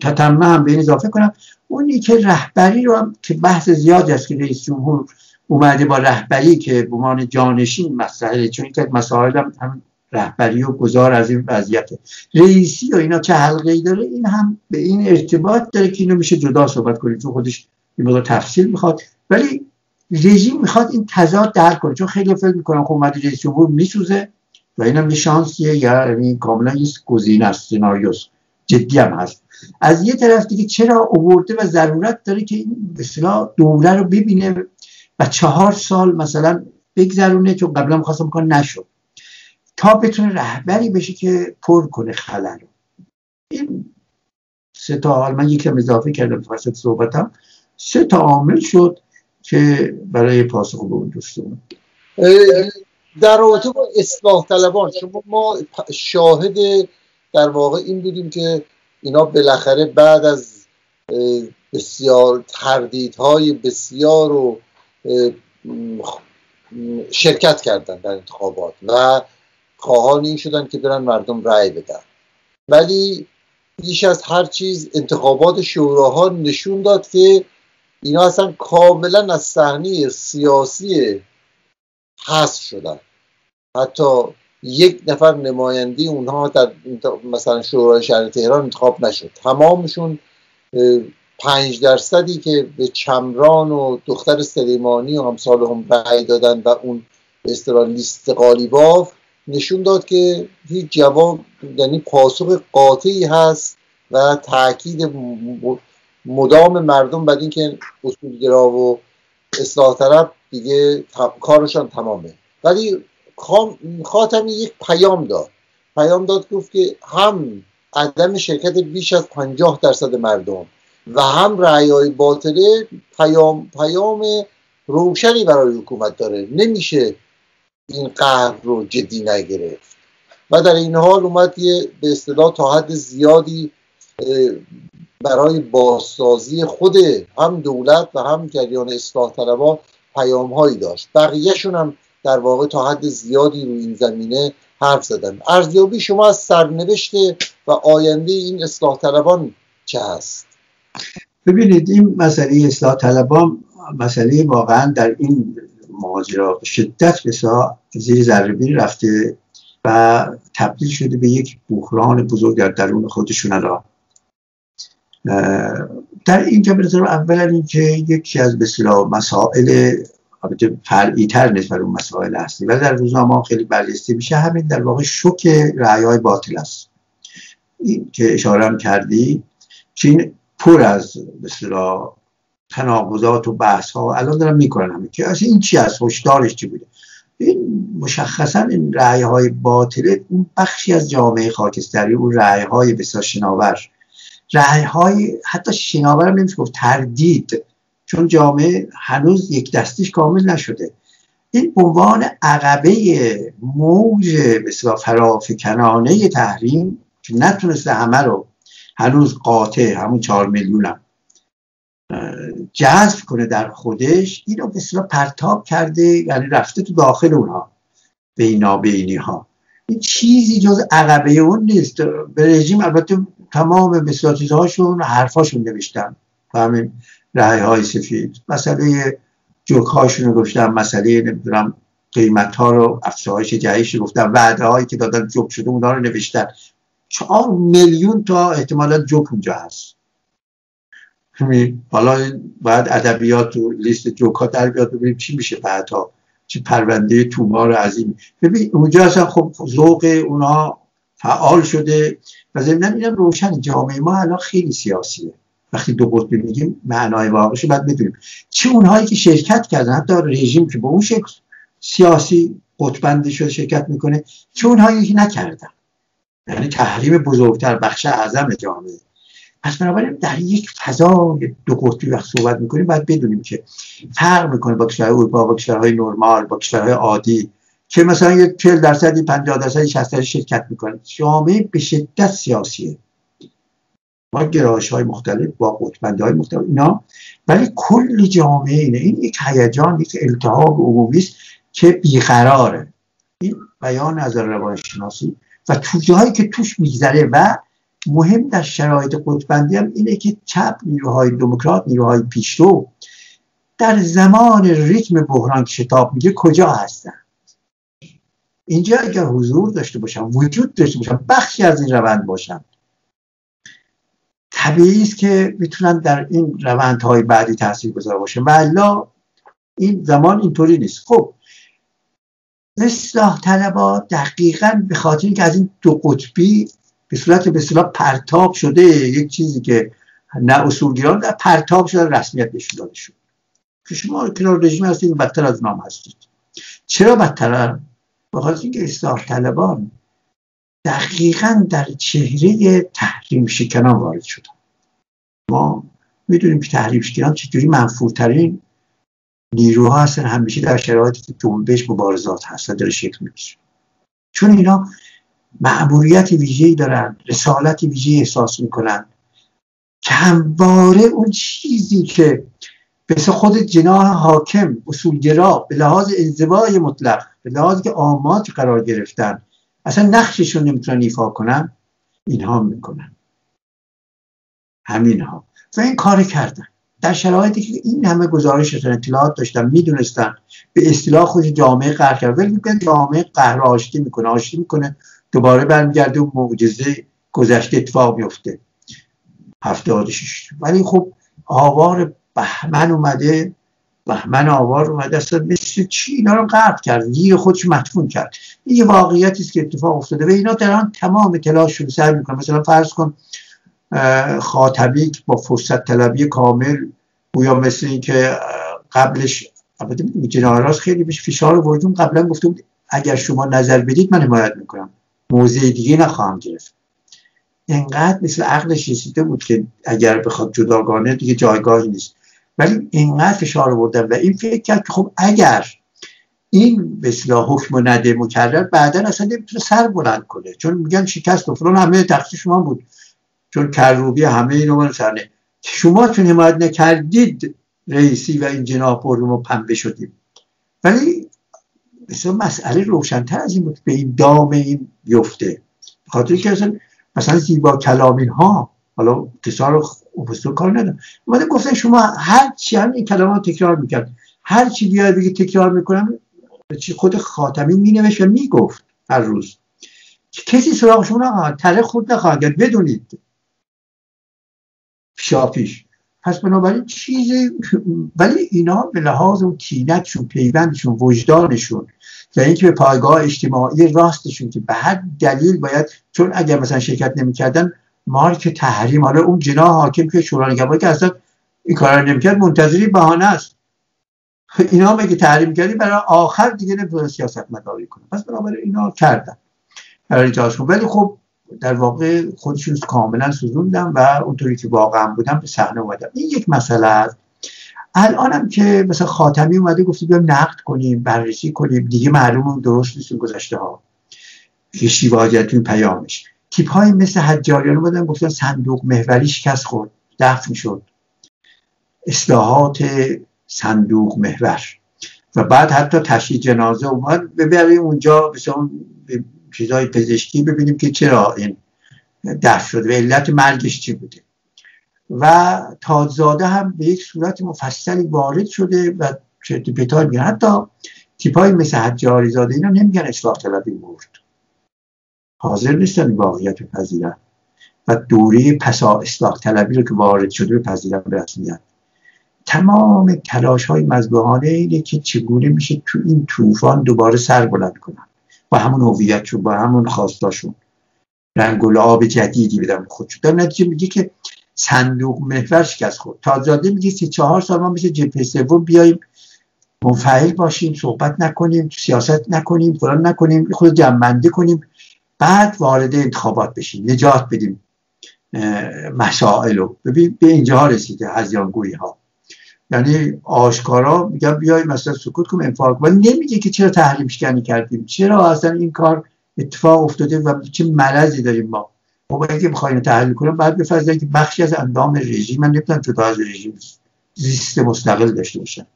تتمه هم به این اضافه کنم. اونی که رهبری رو هم که بحث زیادی است که رئیس جمهور اومده با رهبری که به عنوان جانشین مسئله چون که مسائل هم, رهبری و گذار از این وضعیت رئیسی و اینا چه حلقه ای داره این هم به این ارتباط داره که اینو میشه جدا صحبت کنید چون خودش این مقدار تفصیل می‌خواد. ولی رژیم می‌خواد این تضاد در کنه چون خیلی فکر می‌کنم خب اومده رئیس جمهور میسوزه و اینم یه شانسیه یا یعنی کاملا یه گزینه است سناریوس جدی هم هست. از یه طرف دیگه چرا اوورده و ضرورت داره که این به دوره رو ببینه؟ و چهار سال مثلا بگذرونه چون قبلا می‌خواستم کنه نشد. تا بتونه رهبری بشه که پر کنه خلل. این سه تا حال من یکم اضافه کردم وسط صحبتم. سه تا عامل شد که برای پاسخ به اون دوستون در رابطه با اصلاح طلبان شما ما شاهد در واقع این بودیم که اینا بالاخره بعد از بسیار تردیدهای بسیار و شرکت کردن در انتخابات و خواهان این شدن که برن مردم رأی بدن. ولی بیش از هر چیز انتخابات شوراها نشون داد که اینا اصلا کاملا از صحنه سیاسی حذف شدن. حتی یک نفر نماینده اونها در مثلا شورای شهر تهران انتخاب نشد. تمامشون پنج درصدی که به چمران و دختر سلیمانی و همسال هم رأی دادن و اون به اصطلاح لیست قالیباف نشون داد که هیچ جواب یعنی پاسخ قاطعی هست و تاکید مدام مردم بعد اینکه اصولگرا و اصلاح طلب دیگه کارشان تمامه. ولی خاتمی یک پیام داد. پیام داد گفت که هم عدم شرکت بیش از پنجاه درصد مردم و هم رعی های باطله پیام پیام روشنی برای حکومت داره. نمیشه این قهر رو جدی نگرفت. و در این حال اومد یه به اصطلاح تا حد زیادی برای بازسازی خود هم دولت و هم جریان اصلاح طلبان پیام هایی داشت. بقیهشون هم در واقع تا حد زیادی روی این زمینه حرف زدن. ارزیابی شما از سرنوشت و آینده این اصلاح طلبان چه هست ببینید این مسئله اصلاح طلبان مسئله واقعا در این ماجرا شدت بسا زیر ذره رفته و تبدیل شده به یک بحران بزرگ در درون خودشون را در اینجا به نظر اولا اینکه یکی از بسیار مسائل فرعی تر نسبت اون مسائل هستی و در روزنامه خیلی بررسی میشه. همین در واقع شوک رعی های باطل است. این که اشاره هم کردی چین پر از بسیار تناقضات و بحث ها الان دارم می‌کنن همه. که اصلا این چی است؟ هشدارش چی بوده؟ این مشخصا این رعی های باطله اون بخشی از جامعه خاکستری اون رعی های بسیار شناور. رعی های حتی شناور هم نمیشه گفت تردید. چون جامعه هنوز یک دستیش کامل نشده. این عنوان عقبه موج بسیار فرافکنانه تحریم که نتونسته همه رو هنوز قاطع همون چهار میلیون هم جذب کنه در خودش اینو به پرتاب کرده یعنی رفته تو داخل اونها بینا بینی ها این چیزی جز عقبه اون نیست. به رژیم البته تمام بسیار چیزهاشون حرفاشون نوشتن. و همین های سفید. مسئله جوک هاشون رو گفتم مسئله نمی‌دونم قیمت ها رو افزایش جهش گفتم وعده هایی که دادن جوک شده اونا رو نوشتن. چهار میلیون تا احتمالا جوک اونجا هست. حالا باید ادبیات و لیست جوک ها در بیاد ببینیم چی میشه بعدها چی پرونده تومار عظیم ببین اونجا اصلا خب ذوق اونا فعال شده و ضمن اینم روشن. جامعه ما الان خیلی سیاسیه. وقتی دو قطبی میگیم معنای واقعش باید بدونیم. چه اونهایی که شرکت کردن حتی رژیم که به اون شکل سیاسی قطبندی شده شرکت می‌کنه چه اونهایی که نکردن؟ یعنی تحریم بزرگتر بخش اعظم جامعه. پس بنابراین در یک فضا دو قطبی وقت صحبت می‌کنیم باید بدونیم که فرق می‌کنه با کشورهای اروپا با کشورهای نرمال با کشورهای عادی که مثلا یک 40 درصدی 50 درصدی 60 درصدی شرکت می‌کنه جامعه به شدت سیاسیه. با گرایش های مختلف با قطبنده های مختلف اینا. ولی کل جامعه اینه. این یک هیجان یک التهاب عمومی است که بیقراره. این بیان از روانشناسی و توجه هایی که توش میگذره و مهم در شرایط قطبندی هم اینه که چپ نیروهای دموکرات نیروهای پیشرو در زمان ریتم بحران شتاب میگه کجا هستن. اینجا اگر حضور داشته باشن وجود داشته باشن بخشی از این روند باشن طبیعی است که می‌تونن در این روندهای بعدی تاثیر گذار باشه و این زمان اینطوری نیست. خب اصلاح طلبا دقیقا به خاطر اینکه از این دو قطبی به صورت به صورت پرتاب شده یک چیزی که نه اصولگران در پرتاب شده رسمیت نشون داده شد. که شما کنار رژیم هستید بدتر از نام هستید. چرا بدتر؟ به خاطر اینکه اصلاح طلبان دقیقا در چهره تحریم شکنان وارد شدن. ما می‌دونیم که تحریم شکنان چجوری منفورترین نیروها هستن همیشه در شرایطی که جنبش مبارزات هست و داره شکل می‌گیره. چون اینا معمولیت ویژه‌ای دارن رسالت ویژه احساس می‌کنن. که همواره اون چیزی که مثل خود جناح حاکم اصولگرا به لحاظ انزوای مطلق به لحاظ که آمات قرار گرفتن اصلا نقششون نمی‌تونن ایفا کنن اینها می‌کنن. همین ها و این کار کردن. در شرایطی که این همه گزارش شدن اطلاعات داشتن می‌دونستن به اصطلاح خود جامعه قهر کرد. ولی میگن جامعه قهر آشتی می‌کنه آشتی می‌کنه دوباره برمیگرده و معجزه گذشته اتفاق میفته هفتاد شش. ولی خب آوار بهمن اومده بهمن آوار اومده اصلا مثل چی؟ اینا رو قرد کرد. گیر خودش مدفون کرد. این واقعیتی است که اتفاق افتاده و اینا در آن تمام تلاش رو سر می‌کنه مثلا فرض کن خاطبی با فرصت طلبی کامل گویا مثل این که قبلش البته جناراس خیلی بهش فشار وردون قبلا گفته بود اگر شما نظر بدید من حمایت می‌کنم. موضع دیگه نخواهم گرفت. انقدر مثل عقلش رسیده بود که اگر بخواد جداگانه دیگه جایگاهی نیست. ولی اینقدر فشار بردن و این فکر کرد که خب اگر این به حکم نده مکرر بعدا اصلا نمی‌تونه سر بلند کنه. چون میگن شکست و فلان همه تقصیر شما بود. چون کروبی همه اینو من سرنه شما چون حمایت نکردید رئیسی و این جناب بردیم پنبه شدیم. ولی مثلا مسئله روشنتر از این بود به این دام این بیفته. خاطر که اصلا مثلا زیبا کلامین ها حالا کسار رو کار ندارم اومده گفتن شما هر چی هم این کلمات تکرار می‌کرد. هر چی بیاد بگه تکرار می‌کنم خود خاتمی مینوشت و می‌گفت هر روز. کسی سراغ شما نخواهد تره خود نخواهد بدونید. پیشاپیش. پس بنابراین چیزی ولی اینا به لحاظ اون تینتشون پیوندشون وجدانشون و اینکه به پایگاه اجتماعی راستشون که به هر دلیل باید چون اگر مثلا شرکت نمی‌کردن مارک تحریم حالا اون جناح حاکم که شورای نگهبان که اصلا این کار رو نمی‌کرد منتظری بهانه است. اینا هم اگه تحریم کردی برای آخر دیگه نمی‌تونه سیاست مداری کنه پس بنابراین اینا کردن. برای ولی خب در واقع خودشون کاملا سوزوندم و اونطوری که واقعا بودم به صحنه اومدم این یک مسئله است. الانم که مثلا خاتمی اومده گفته بیایم نقد کنیم بررسی کنیم. دیگه معلوم درست نیست گذشته ها شیواجت پیامش. تیپ های مثل حجاریان بودن گفتن صندوق محوری شکست خورد. دفن شد. اصلاحات صندوق محور. و بعد حتی تشییع جنازه اومد. ببریم اونجا به چیزهای پزشکی ببینیم که چرا این دفن شده و علت مرگش چی بوده. و تازاده هم به یک صورت مفصلی وارد شده و پتار میگن حتی تیپای مثل حجاری زاده اینا نمیگن اصلاح طلبی مرد. حاضر نیستن واقعیت پذیرن. و دوره پسا اصلاح طلبی رو که وارد شده به رسمیت تمام تلاش های مذبوحانه اینه که چگونه میشه تو این طوفان دوباره سر بلند کنن. با همون هویتشون با همون خواستاشون رنگ و آب جدیدی بدن خودشون در نتیجه میگه که صندوق محور شکست خورد. تازاده میگه سی چهار سال ما میشه جبهه سوم بیایم منفعل باشیم صحبت نکنیم سیاست نکنیم فلان نکنیم خود جمعنده کنیم بعد وارد انتخابات بشیم. نجات بدیم مسائل رو. ببین به اینجا رسیده هزیانگویی ها یعنی آشکارا میگن بیای مثلا سکوت کنیم انفاق ولی نمیگه که چرا تحریم شکنی کردیم. چرا اصلا این کار اتفاق افتاده و چه مرضی داریم ما؟ باید که بخوایم تحلیل کنیم بعد بفرضیم که بخشی از اندام رژیم. من نمی‌تونم جدا از رژیم زیست مستقل داشته باشن.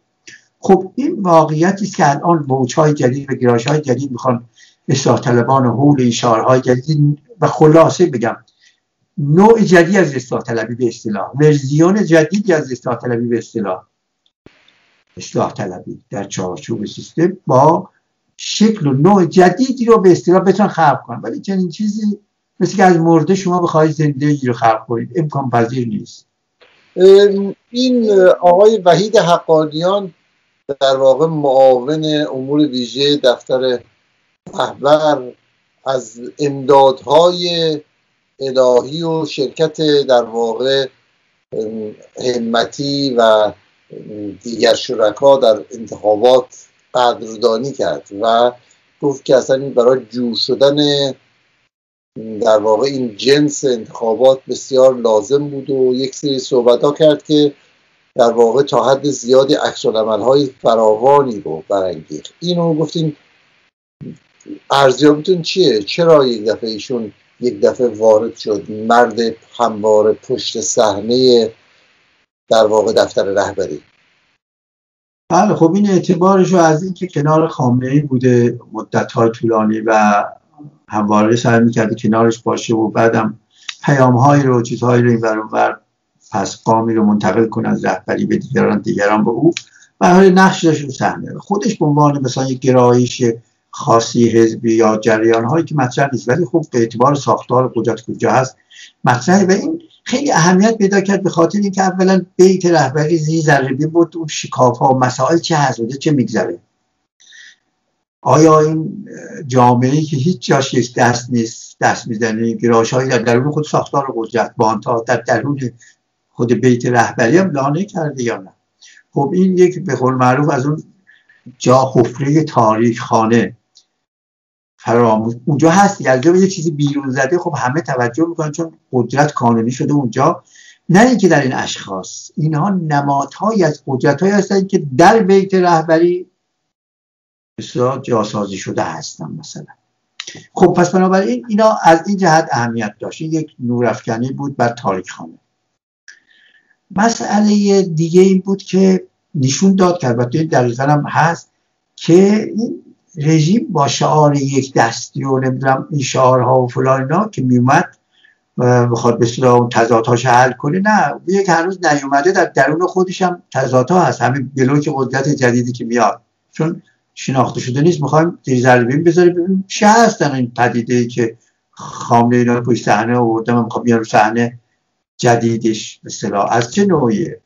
خب این واقعیتی است که الان های جدید و گراش های جدید می‌خوان اصلاح طلبان و حول این شعارهای جدید و خلاصه بگم. نوع جدید از اصلاح طلبی به اصطلاح. ورزیون جدیدی از اصلاح طلبی به اصطلاح. اصلاح طلبی در چارچوب سیستم با شکل و نوع جدیدی رو به اصطلاح بتون خلق کنن. ولی چنین چیزی مثل که از مرده شما بخواهید زندگی رو خلق کنید امکان پذیر نیست. این آقای وحید حقانیان در واقع معاون امور ویژه دفتر رهبر از امدادهای الهی و شرکت در واقع همتی و دیگر شرکا در انتخابات قدردانی کرد و گفت که اصلا برای جور شدن در واقع این جنس انتخابات بسیار لازم بود و یک سری صحبت ها کرد که در واقع تا حد زیادی عکس های فراوانی رو برانگیخت. اینو گفتین ارزیابیتون چیه؟ چرا یک دفعه ایشون یک دفعه وارد شد. مرد هموار پشت صحنه در واقع دفتر رهبری. بله خب این اعتبارش رو از اینکه کنار خامنه ای بوده مدت های طولانی و همواره سعی می‌کرده کنارش باشه و بعدم پیام های رو چیزهایی رو این بر پس قامی رو منتقل کنه از رهبری به دیگران دیگران به او. و حال نقش رو صحنه. خودش به عنوان مثلا یک گرایش خاصی حزبی یا جریان هایی که مطرح نیست ولی خب به اعتبار ساختار قدرت کجا هست. مطرح و این خیلی اهمیت پیدا کرد به خاطر اینکه اولا بیت رهبری زی ذره بود اون شکاف ها و مسائل چه هست چه میگذره. آیا این جامعه که هیچ جاش دست نیست دست می‌زنه گراش هایی در درون خود ساختار قدرت بانتا در درون خود بیت رهبری هم لانه کرده یا نه؟ خب این یک به قول معروف از اون جا حفره تاریخ خانه فراموش اونجا هست از یه چیزی بیرون زده. خب همه توجه می‌کنن چون قدرت کانونی شده اونجا. نه اینکه در این اشخاص. اینها نمادهایی از قدرت هایی هستند که در بیت رهبری بسیار جاسازی شده هستن مثلا. خب پس بنابراین اینا از این جهت اهمیت داشت. یک نورافکنی بود بر تاریخ خانه. مسئله دیگه این بود که نشون داد که البته دقیقا هم هست که این رژیم با شعار یک دستی و نمی‌دونم این شعارها و فلان اینا که میومد بخواد به اون تضادهاش حل کنه نه یک هنوز نیومده در درون خودش هم تضادها هست همین بلوک قدرت جدیدی که میاد. چون شناخته شده نیست می‌خوایم زیر ذره بذاری ببینیم چه هستن این پدیده ای که خامنه اینا رو پشت صحنه آورده من می‌خوام رو صحنه جدیدش به از چه نوعیه؟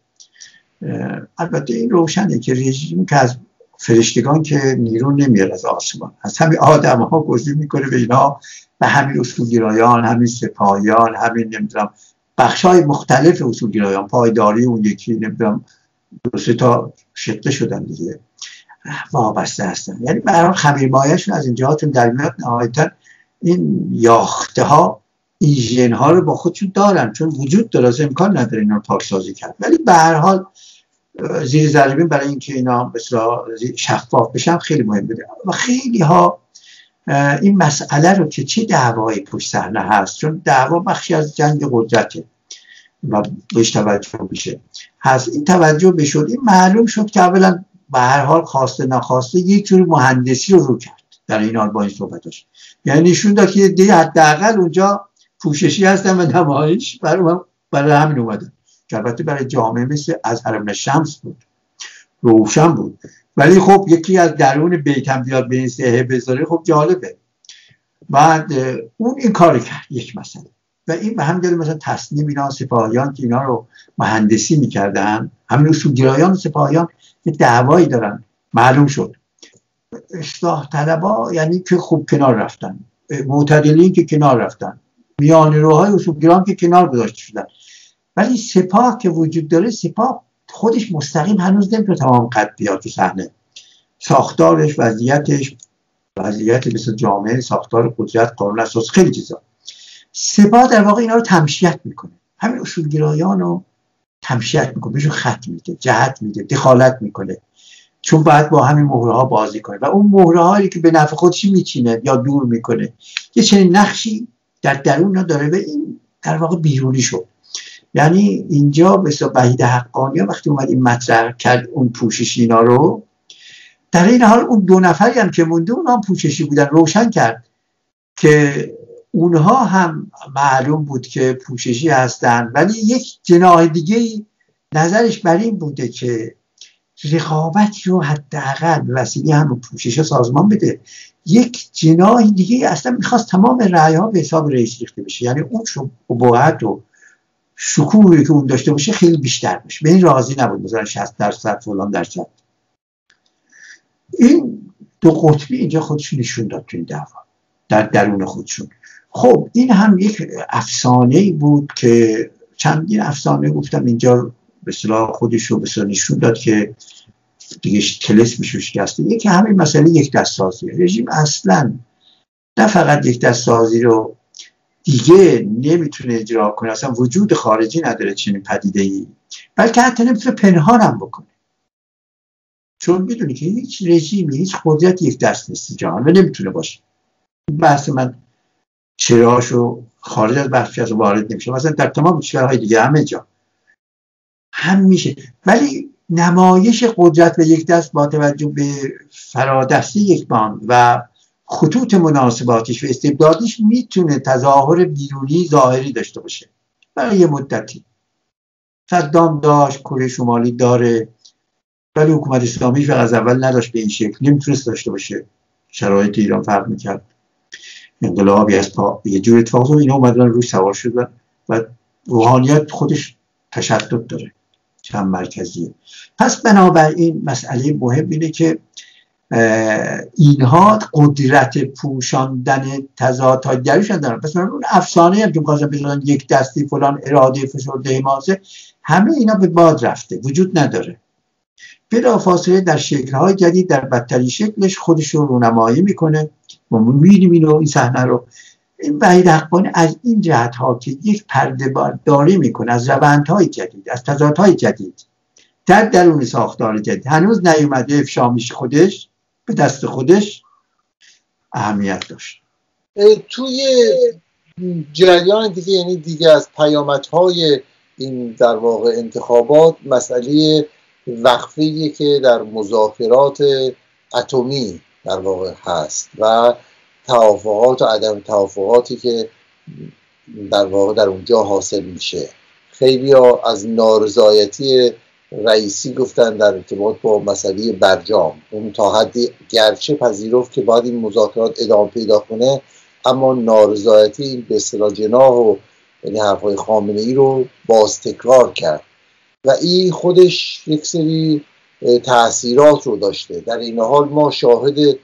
البته این روشنه که رژیم که از فرشتگان که نیرون نمیاد از آسمان. از همین آدم ها گزی می‌کنه به اینا و همین اصولگرایان همین سپاهیان همین نمی‌دونم بخش های مختلف اصولگرایان. پایداری اون یکی نمی‌دونم دو سه تا شکل شدن دیگه. وابسته هستن. یعنی برای خمیر مایشون از اینجا در میاد. نهایتا این یاخته ها این ها رو با خودشون دارن چون وجود داره امکان نداره اینا پاکسازی کرد ولی به هر حال زیر ذریبین برای اینکه اینا شفاف بشن خیلی مهم بوده. و خیلی ها این مسئله رو که چه دعوای پشت صحنه هست؟ چون دعوا بخشی از جنگ قدرته و بهش توجه میشه. هست این توجه بشد این معلوم شد که اولا به هر حال خواسته نخواسته یک جور مهندسی رو رو کرد در این حال با این صحبتاش یعنی نشون داد که دی حداقل اونجا پوششی هستن و نمایش برای, برای همین اومدن که البته برای جامعه مثل از حرم شمس بود. روشن بود. ولی خب یکی از درون بیتم بیاد به این سهه بذاره خب جالبه. بعد اون این کار کرد یک مسئله. و این به هم مثلا تصنیم اینا سپاهیان که اینا رو مهندسی می‌کردن همین اصولگرایان سپاهیان یه دعوایی دارن معلوم شد. اصلاح طلبا یعنی که خوب کنار رفتن. معتدلین که کنار رفتن. میان روهای اصولگران که کنار گذاشته شدن. ولی سپاه که وجود داره سپاه خودش مستقیم هنوز نمی‌تونه تمام قد بیاد تو صحنه. ساختارش وضعیتش وضعیت مثل جامعه ساختار قدرت قانون اساس خیلی چیزا. سپاه در واقع اینا رو تمشیت می‌کنه. همین اصولگرایان رو تمشیت می‌کنه. بهشون خط میده جهت میده دخالت می‌کنه. چون باید با همین مهره ها بازی کنه. و اون مهره هایی که به نفع خودش میچینه یا دور می‌کنه یه چنین نقشی در درون داره و این در واقع بیرونی شد. یعنی اینجا به وحید حقانی وقتی اومد این مطرح کرد اون پوشش اینا رو در این حال اون دو نفری هم که مونده اونها هم پوششی بودن روشن کرد که اونها هم معلوم بود که پوششی هستند ولی یک جناح دیگه نظرش بر این بوده که رقابت رو حداقل به وسیله هم پوشش سازمان بده. یک جناح دیگه اصلا می‌خواست تمام رعی ها به حساب رئیس ریخته بشه. یعنی اون شبهت و شکوهی که اون داشته باشه خیلی بیشتر باشه. به این راضی نبود. مثلا 60 درصد فلان درصد. این دو قطبی اینجا خودشون نشون داد تو این دعوا در درون خودشون. خب این هم یک افسانه بود که چندین افسانه گفتم اینجا به صلاح خودش رو به نشون داد که دیگه تلس میشه شکسته. یکی همین مسئله یک دست سازی رژیم اصلا نه فقط یک دست سازی رو دیگه نمی‌تونه اجرا کنه. اصلا وجود خارجی نداره چنین پدیده ای بلکه حتی نمی‌تونه هم بکنه. چون می‌دونی که هیچ رژیمی هیچ قدرت یک دست نیست جهان و نمی‌تونه باشه. بحث من چراشو خارج از بخشی از وارد نمیشه مثلا در تمام کشورهای دیگه همه جا. هم میشه ولی نمایش قدرت به یک دست با توجه به فرادستی یک باند و خطوط مناسباتش و استبدادش می‌تونه تظاهر بیرونی ظاهری داشته باشه برای یه مدتی. صدام داشت کره شمالی داره ولی حکومت اسلامی از اول نداشت به این شکل نمی‌تونست داشته باشه. شرایط ایران فرق می‌کرد. انقلابی از پا یه جور اتفاق اینا اومدن روی سوار شدن و روحانیت خودش تشدد داره. چند مرکزیه. پس بنابراین مسئله مهم اینه که اینها قدرت پوشاندن تضادهای گریشان دارن. پس اون افسانه هم که می‌خواستن بزنن یک دستی فلان اراده فشرده حماسه همه اینا به باد رفته وجود نداره. بلا فاصله در شکلهای جدید در بدترین شکلش خودش رو رونمایی می‌کنه. ما می‌بینیم اینو این صحنه رو. این وحید حقانی از این جهت ها که یک پرده داری می‌کنه از روندهای جدید از تضادهای جدید. در درون ساختار جدید. هنوز نیومده افشامیش خودش. به دست خودش اهمیت داشت. توی جریان دیگه یعنی دیگه از پیامدهای این در واقع انتخابات مسئله وقفه که در مذاکرات اتمی در واقع هست و توافقات و عدم توافقاتی که در واقع در اونجا حاصل میشه. خیلی از نارضایتی رئیسی گفتن در ارتباط با مسئله برجام. اون تا حدی گرچه پذیرفت که باید این مذاکرات ادامه پیدا کنه اما نارضایتی این به اصطلاح جناح و یعنی حرفهای خامنه ای رو باز تکرار کرد. و این خودش یک سری تاثیرات رو داشته. در این حال ما شاهد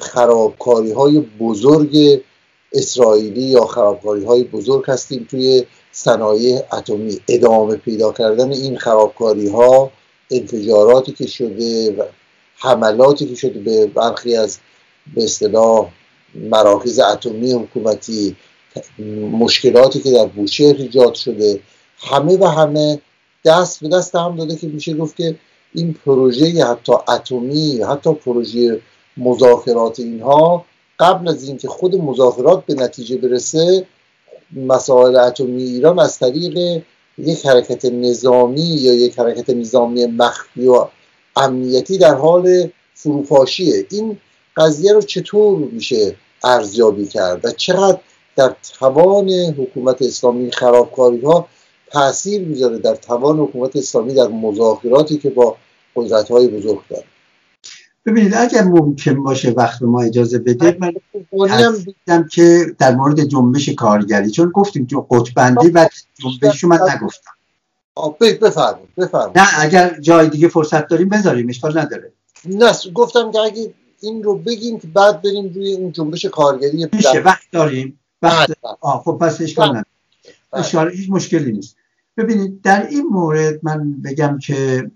خرابکاری های بزرگ اسرائیلی یا خرابکاری های بزرگ هستیم توی صنایع اتمی ادامه پیدا کردن این خرابکاری ها انفجاراتی که شده و حملاتی که شده به برخی از به اصطلاح مراکز اتمی حکومتی مشکلاتی که در بوشهر ایجاد شده همه و همه دست به دست هم داده که میشه گفت که این پروژه حتی اتمی حتی پروژه مذاکرات اینها قبل از اینکه خود مذاکرات به نتیجه برسه مسائل اتمی ایران از طریق یک حرکت نظامی یا یک حرکت نظامی مخفی و امنیتی در حال فروپاشیه. این قضیه رو چطور میشه ارزیابی کرد و چقدر در توان حکومت اسلامی خرابکاری ها تاثیر می‌ذاره در توان حکومت اسلامی در مذاکراتی که با قدرت های بزرگ داره؟ ببینید اگر ممکن باشه وقت ما اجازه بده من دیدم که در مورد جنبش کارگری چون گفتیم جو قطبندی و جنبش من نگفتم. بفرمایید بفرمایید. نه اگر جای دیگه فرصت داریم بذاریم اشکال نداره. نه گفتم که اگه این رو بگیم که بعد بریم روی اون جنبش کارگری میشه وقت داریم. وقت بله، بله. آه خب پس اشکال نداره. اشکال هیچ مشکلی نیست. ببینید در این مورد من بگم که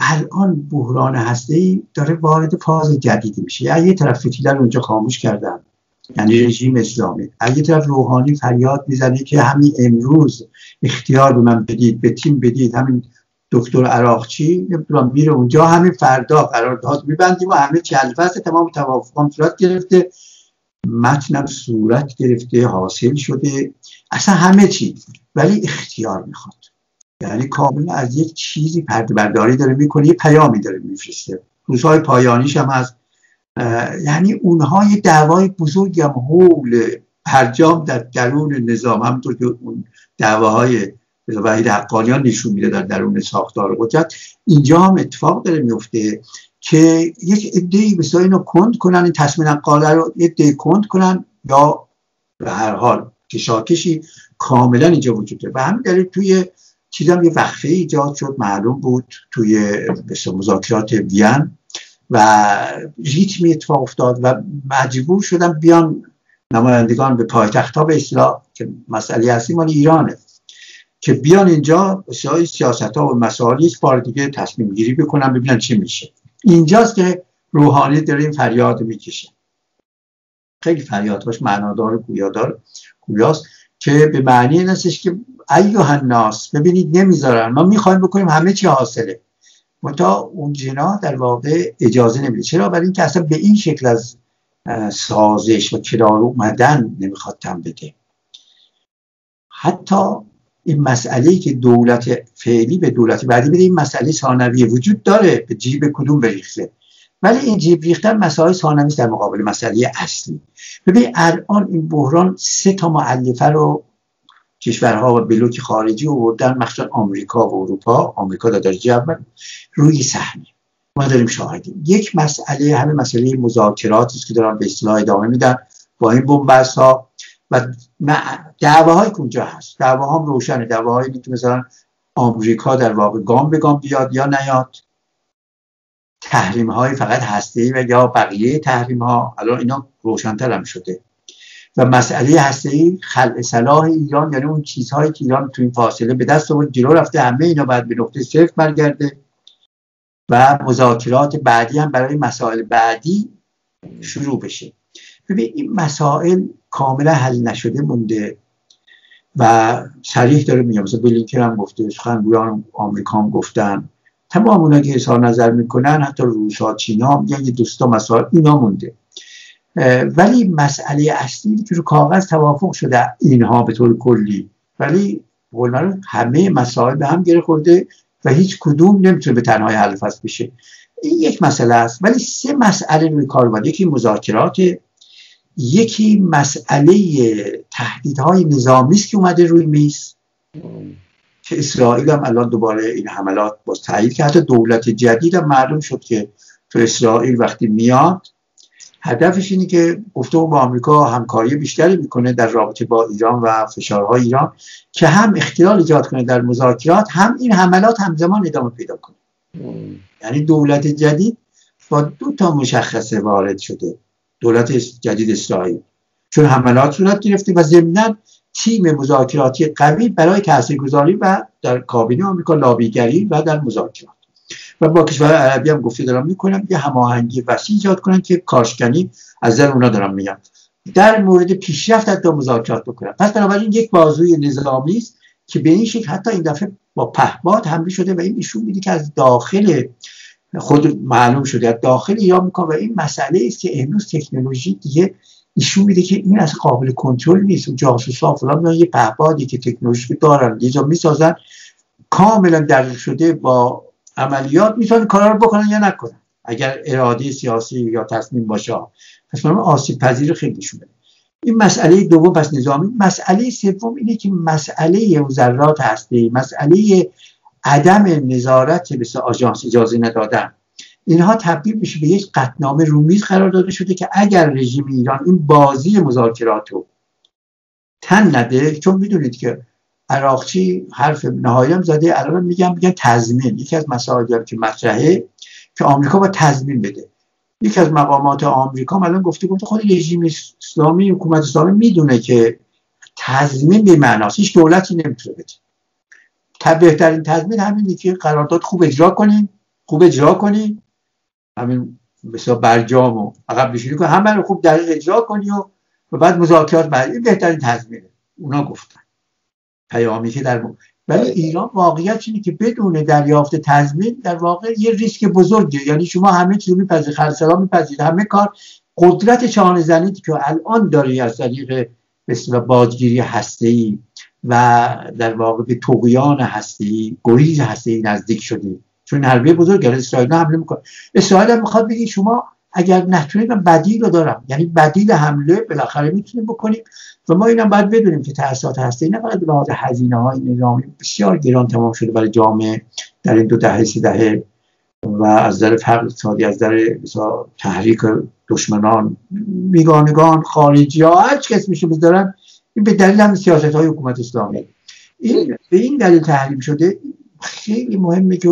الان بحران هسته ای داره وارد فاز جدیدی میشه. یعنی یه طرف فتیلر اونجا خاموش کردن یعنی رژیم اسلامی. از یه طرف روحانی فریاد می‌زنه که همین امروز اختیار به من بدید به تیم بدید همین دکتر عراقچی نمی‌دونم میره اونجا همین فردا قرارداد میبندیم و همه چند فصل تمام توافقام صورت گرفته. متنم صورت گرفته حاصل شده. اصلا همه چی. ولی اختیار می‌خواد. یعنی کاملا از یک چیزی پرده برداری داره می‌کنه یه پیامی داره میفرسته. روزهای پایانیش هم هست. یعنی اونها یه دعوای بزرگی هم حول پرجام در درون نظام همونطور که اون دعواهای وحید حقانیان نشون میده در درون ساختار قدرت. اینجا هم اتفاق داره میفته که یک عده مثلا اینو کند کنن این تصمیم قاله رو عده کند کنن یا به هر حال کشاکشی کاملا اینجا وجود داره. و همین دلیل توی چیزم یه وقفه ایجاد شد معلوم بود توی مذاکرات وین و ریتمی اتفاق افتاد و مجبور شدن بیان نمایندگان به پایتخت ها به اصلاح که مسئله اصلی مال ایرانه که بیان اینجا سیاست ها و مسائل یک بار دیگه تصمیم گیری بکنن ببینن چی میشه. اینجاست که روحانی داره این فریاد می‌کشه خیلی فریادهاش معنادار گویادار گویاست که به معنی این که ایوه الناس ببینید نمی‌ذارن. ما می‌خوایم بکنیم همه چی حاصله. تا اون جنا در واقع اجازه نمیده. چرا؟ برای اینکه اصلا به این شکل از سازش و کرار اومدن نمی‌خواد تن بده. حتی این مسئله که دولت فعلی به دولت بعدی بده این مسئله ثانویه وجود داره. به جیب کدوم بریخته؟ ولی این جیب ریختن مسائل ثانوی در مقابل مسئله اصلی. ببین الان این بحران سه تا معلفه رو کشورها و بلوک خارجی آوردن مخصوصا آمریکا و اروپا. آمریکا در درجه روی صحنه. ما داریم شاهدیم. یک مسئله همه مسئله مذاکرات است که دارن به اصطلاح ادامه میدن با این بنبست ها و دعواهای کجا هست. دعواها هم روشنه. دعواهایی که مثلا آمریکا در واقع گام به گام بیاد یا نیاد. تحریم های فقط هسته و یا بقیه تحریم ها الان اینا روشنتر هم شده. و مسئله هسته خلع صلاح ایران یعنی اون چیزهایی که ایران تو این فاصله به دست آورد جلو رفته همه اینا باید به نقطه صفر برگرده. و مذاکرات بعدی هم برای مسائل بعدی شروع بشه. ببین این مسائل کاملا حل نشده مونده. و صریح داره میگم مثلا بلینکن هم گفته سخنگویان آمریکا هم گفتن. تمام اونا که اظهار نظر می‌کنن حتی روس ها چینا یعنی یه دوستا مسائل اینا مونده. ولی مسئله اصلی که رو کاغذ توافق شده اینها به طور کلی. ولی قول همه مسائل به هم گره خورده و هیچ کدوم نمی‌تونه به تنهای حل فصل بشه. این یک مسئله است. ولی سه مسئله روی کار باید یکی مذاکرات یکی مسئله تهدیدهای نظامی است که اومده روی میز. که اسرائیل هم الان دوباره این حملات باز تایید که حتی دولت جدید هم معلوم شد که تو اسرائیل وقتی میاد هدفش اینه که گفته با آمریکا همکاری بیشتری می‌کنه در رابطه با ایران و فشارهای ایران که هم اختلال ایجاد کنه در مذاکرات هم این حملات همزمان ادامه پیدا کنه. یعنی دولت جدید با دو تا مشخصه وارد شده. دولت جدید اسرائیل. چون حملات صورت گرفته و ضمنا تیم مذاکراتی قوی برای تاثیرگذاری و در کابینه آمریکا لابیگری و در مذاکرات. و با کشور عربی هم گفته دارم می‌کنم. یه هماهنگی وسیع ایجاد کنن که کارشکنی از در اونا دارم میگم. در مورد پیشرفت حتی مذاکرات بکنن پس بنابراین یک بازوی نظامی است که به این شکل حتی این دفعه با پهباد حمله شده و این نشون میده که از داخل خود معلوم شده از داخل ایران می‌کنه و این مسئله است که امروز تکنولوژی دیگه نشون میده که این از قابل کنترل نیست. و جاسوسا فلان یه پهبادی که تکنولوژی دارن یه جا می‌سازن کاملا در شده با عملیات می‌تونن کارا رو بکنن یا نکنن. اگر اراده سیاسی یا تصمیم باشه پس من آسیب پذیر خیلی شده. این مسئله دوم پس نظامی. مسئله سوم اینه که مسئله وزرات هسته مسئله عدم نظارت به آژانس اجازه ندادن. اینها تبدیل میشه به یک قطنامه رومیز قرار داده شده که اگر رژیم ایران این بازی مذاکرات رو تن نده چون می‌دونید که عراقچی حرف نهایی هم زده. الان میگم میگن تضمین. یکی از مسائلی که مطرحه که آمریکا با تضمین بده. یکی از مقامات آمریکا الان گفته گفته خود رژیم اسلامی حکومت اسلامی می‌دونه که تضمین به معناست. هیچ دولتی نمی‌تونه بده. بهترین تضمین همینه که قرارداد خوب اجرا کنین خوب اجرا کنین همین مثلا برجام و عقب نشینی کنی همه رو خوب دقیق اجرا کنی و, بعد مذاکرات بعد بهترین تضمینه. اونا گفتن. پیامی که در ولی ایران واقعیت اینه که بدون دریافت تضمین در واقع یه ریسک بزرگه. یعنی شما همه چیز میپذیرید خرسلا میپذیرید. همه کار قدرت چانه زنید که الان داری از طریق مثل بازگیری هسته و در واقع به تقیان هسته ای گریز هسته ای نزدیک شدی چون حربه بزرگ اسرائیل حمله می‌کنه. اسرائیل هم می‌خواد بگی شما اگر نتونید من بدیل رو دارم. یعنی بدیل حمله بالاخره می‌تونیم بکنیم. و ما اینم باید بدونیم که تاسیسات هسته نه فقط به لحاظ هزینه های نظامی بسیار گران تمام شده برای جامعه در این دو دهه سه دهه. و از نظر فقر اقتصادی از نظر تحریک دشمنان میگانگان خارجی ها هر کس میشه بذارن این به دلیل هم سیاست های حکومت اسلامی. این به این دلیل تحریم شده. خیلی مهمه که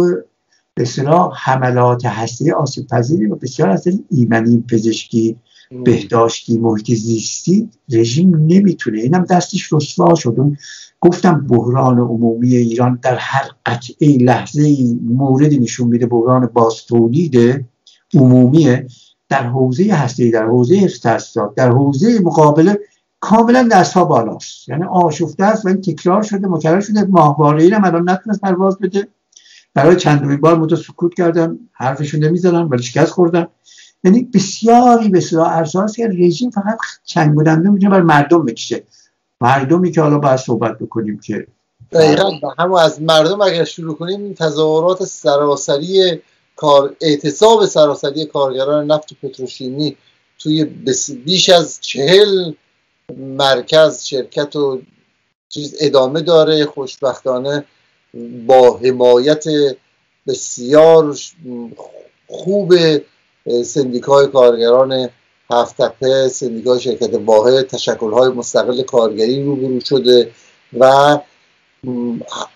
به اصطلاح حملات هسته آسیب پذیری و بسیار از ایمنی پزشکی بهداشتی محیط زیستی رژیم نمی‌تونه. اینم دستش رسوا شد. گفتم بحران عمومی ایران در هر قطعه لحظه موردی نشون میده بحران باستولید عمومیه. در حوزه هسته در حوزه اقتصاد در حوزه مقابله کاملا دستها بالاست. یعنی آشفته است و این تکرار شده مکرر شده. ماهواره این هم الان نتونست پرواز بده. برای چندمین بار مدت سکوت کردن حرفشون نمی‌زنن ولی شکست خوردن یعنی بسیاری بسیار ارزاست که رژیم فقط چنگ بودن می‌تونه بر مردم بکشه. مردمی که حالا باید صحبت بکنیم که دقیقا. همون از مردم اگر شروع کنیم تظاهرات سراسری کار اعتصاب سراسری کارگران نفت پتروشیمی توی بیش از چهل مرکز شرکت و چیز ادامه داره. خوشبختانه با حمایت بسیار خوب سندیکای کارگران هفتپه سندیکای شرکت واحد تشکلهای مستقل کارگری روبرو شده و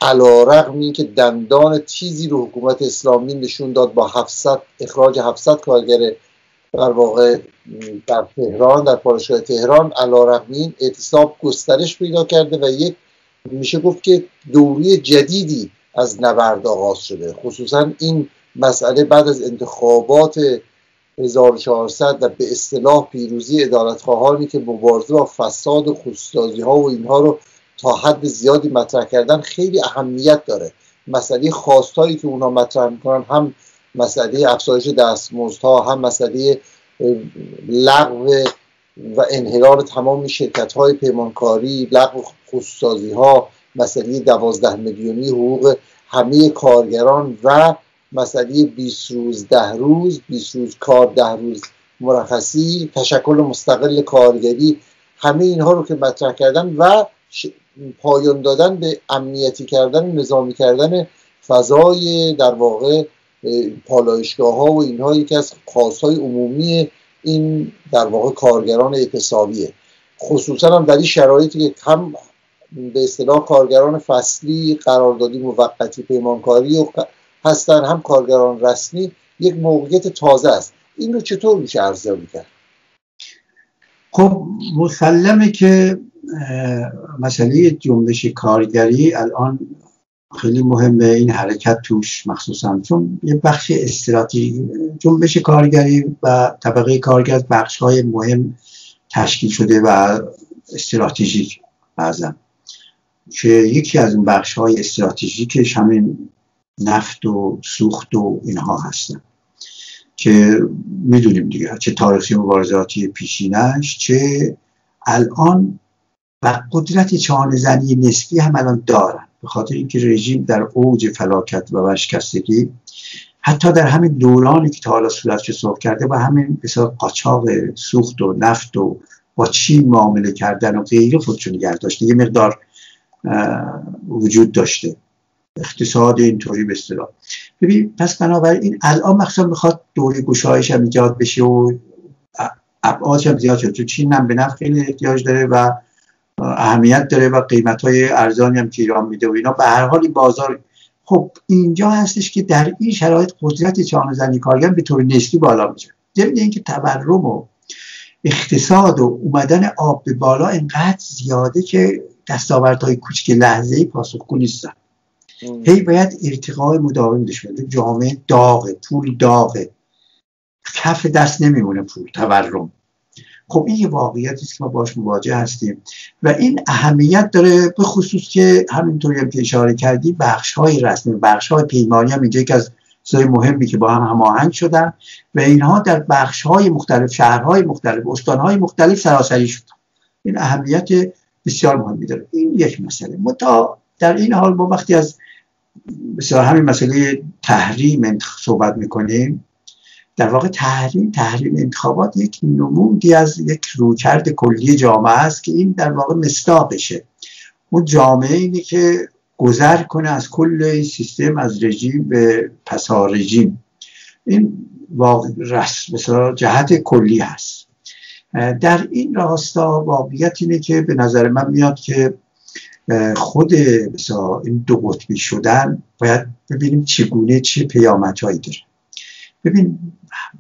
علا رقم که دندان تیزی رو حکومت اسلامی نشون داد با 700 اخراج 700 کارگر در واقع در تهران در پادشاه تهران علا رقم این اعتصاب گسترش پیدا کرده و یک میشه گفت که دوری جدیدی از نبرد آغاز شده. خصوصا این مسئله بعد از انتخابات 1400 و به اصطلاح پیروزی ادارتخواهانی که مبارزه با فساد و خودسازی ها و اینها رو تا حد زیادی مطرح کردن خیلی اهمیت داره. مسئله خواستایی که اونا مطرح می‌کنن هم مسئله افزایش دستمزدها هم مسئله لغو و انحلال تمام شرکت های پیمانکاری لغو خصوصی ها مسئله دوازده میلیونی حقوق همه کارگران و مسئله 20 روز ده روز 20 روز کار ده روز مرخصی تشکل مستقل کارگری همه اینها رو که مطرح کردن و پایان دادن به امنیتی کردن نظامی کردن فضای در واقع پالایشگاه ها و اینها یکی از خواستهای عمومی این در واقع کارگران اعتصابیه. خصوصا هم در این شرایطی که هم به اصطلاح کارگران فصلی قراردادی موقتی پیمانکاری و هستن هم کارگران رسمی. یک موقعیت تازه است. این رو چطور میشه ارزیابی کرد خب مسلمه که مسئله جنبش کارگری الان خیلی مهمه. این حرکت توش مخصوصا چون یه بخش استراتژی جنبش کارگری و طبقه کارگر بخش های مهم تشکیل شده و استراتژیک بعضا. که یکی از اون بخش های استراتژیکش همین نفت و سوخت و اینها هستن. که می‌دونیم دیگه چه تاریخی مبارزاتی پیشینش چه الان و قدرت چانه زنی نسبی هم الان دارن. به خاطر اینکه رژیم در اوج فلاکت و ورشکستگی حتی در همین دورانی که تا حالا صورتش سرخ کرده و همین بسیار قاچاق سوخت و نفت و با چین معامله کردن و غیره خودشون نگه یه مقدار وجود داشته. اقتصاد اینطوری به اصطلاح. ببین پس بنابراین الان مخصوصا می‌خواد دوره گشایش هم ایجاد بشه و ابعادش هم زیاد شد تو چین هم به نفت خیلی احتیاج داره و اهمیت داره و قیمت های ارزانی هم که ایران میده و اینا. به هر حال بازار خب اینجا هستش که در این شرایط قدرت چانه زنی کارگر به طور نسبی بالا میشه. ضمن اینکه تورم و اقتصاد و اومدن آب به بالا اینقدر زیاده که دستاوردهای کوچک لحظه ای پاسخگو نیستن. هی باید ارتقای مداوم داشته جامعه داغه پول داغه. کف دست نمیمونه پول تورم. خب این یه واقعیتی است که ما باش مواجه هستیم. و این اهمیت داره به خصوص که همینطوری هم که اشاره کردی بخش های رسمی بخش های پیمانی هم اینجا از چیزای مهمی که با هم هماهنگ شدن و اینها در بخش های مختلف شهرهای مختلف استانهای مختلف سراسری شدن. این اهمیت بسیار مهمی داره این یک مسئله. متا در این حال ما وقتی از بسیار همین مسئله تحریم صحبت می‌کنیم در واقع تحریم تحریم انتخابات یک نمودی از یک رویکرد کلی جامعه است که این در واقع مستاقشه اون جامعه اینه که گذر کنه از کل سیستم از رژیم به پسا رژیم این واقع جهت کلی هست. در این راستا واقعیت اینه که به نظر من میاد که خود این دو قطبی شدن باید ببینیم چگونه چه پیامدهایی داره. ببین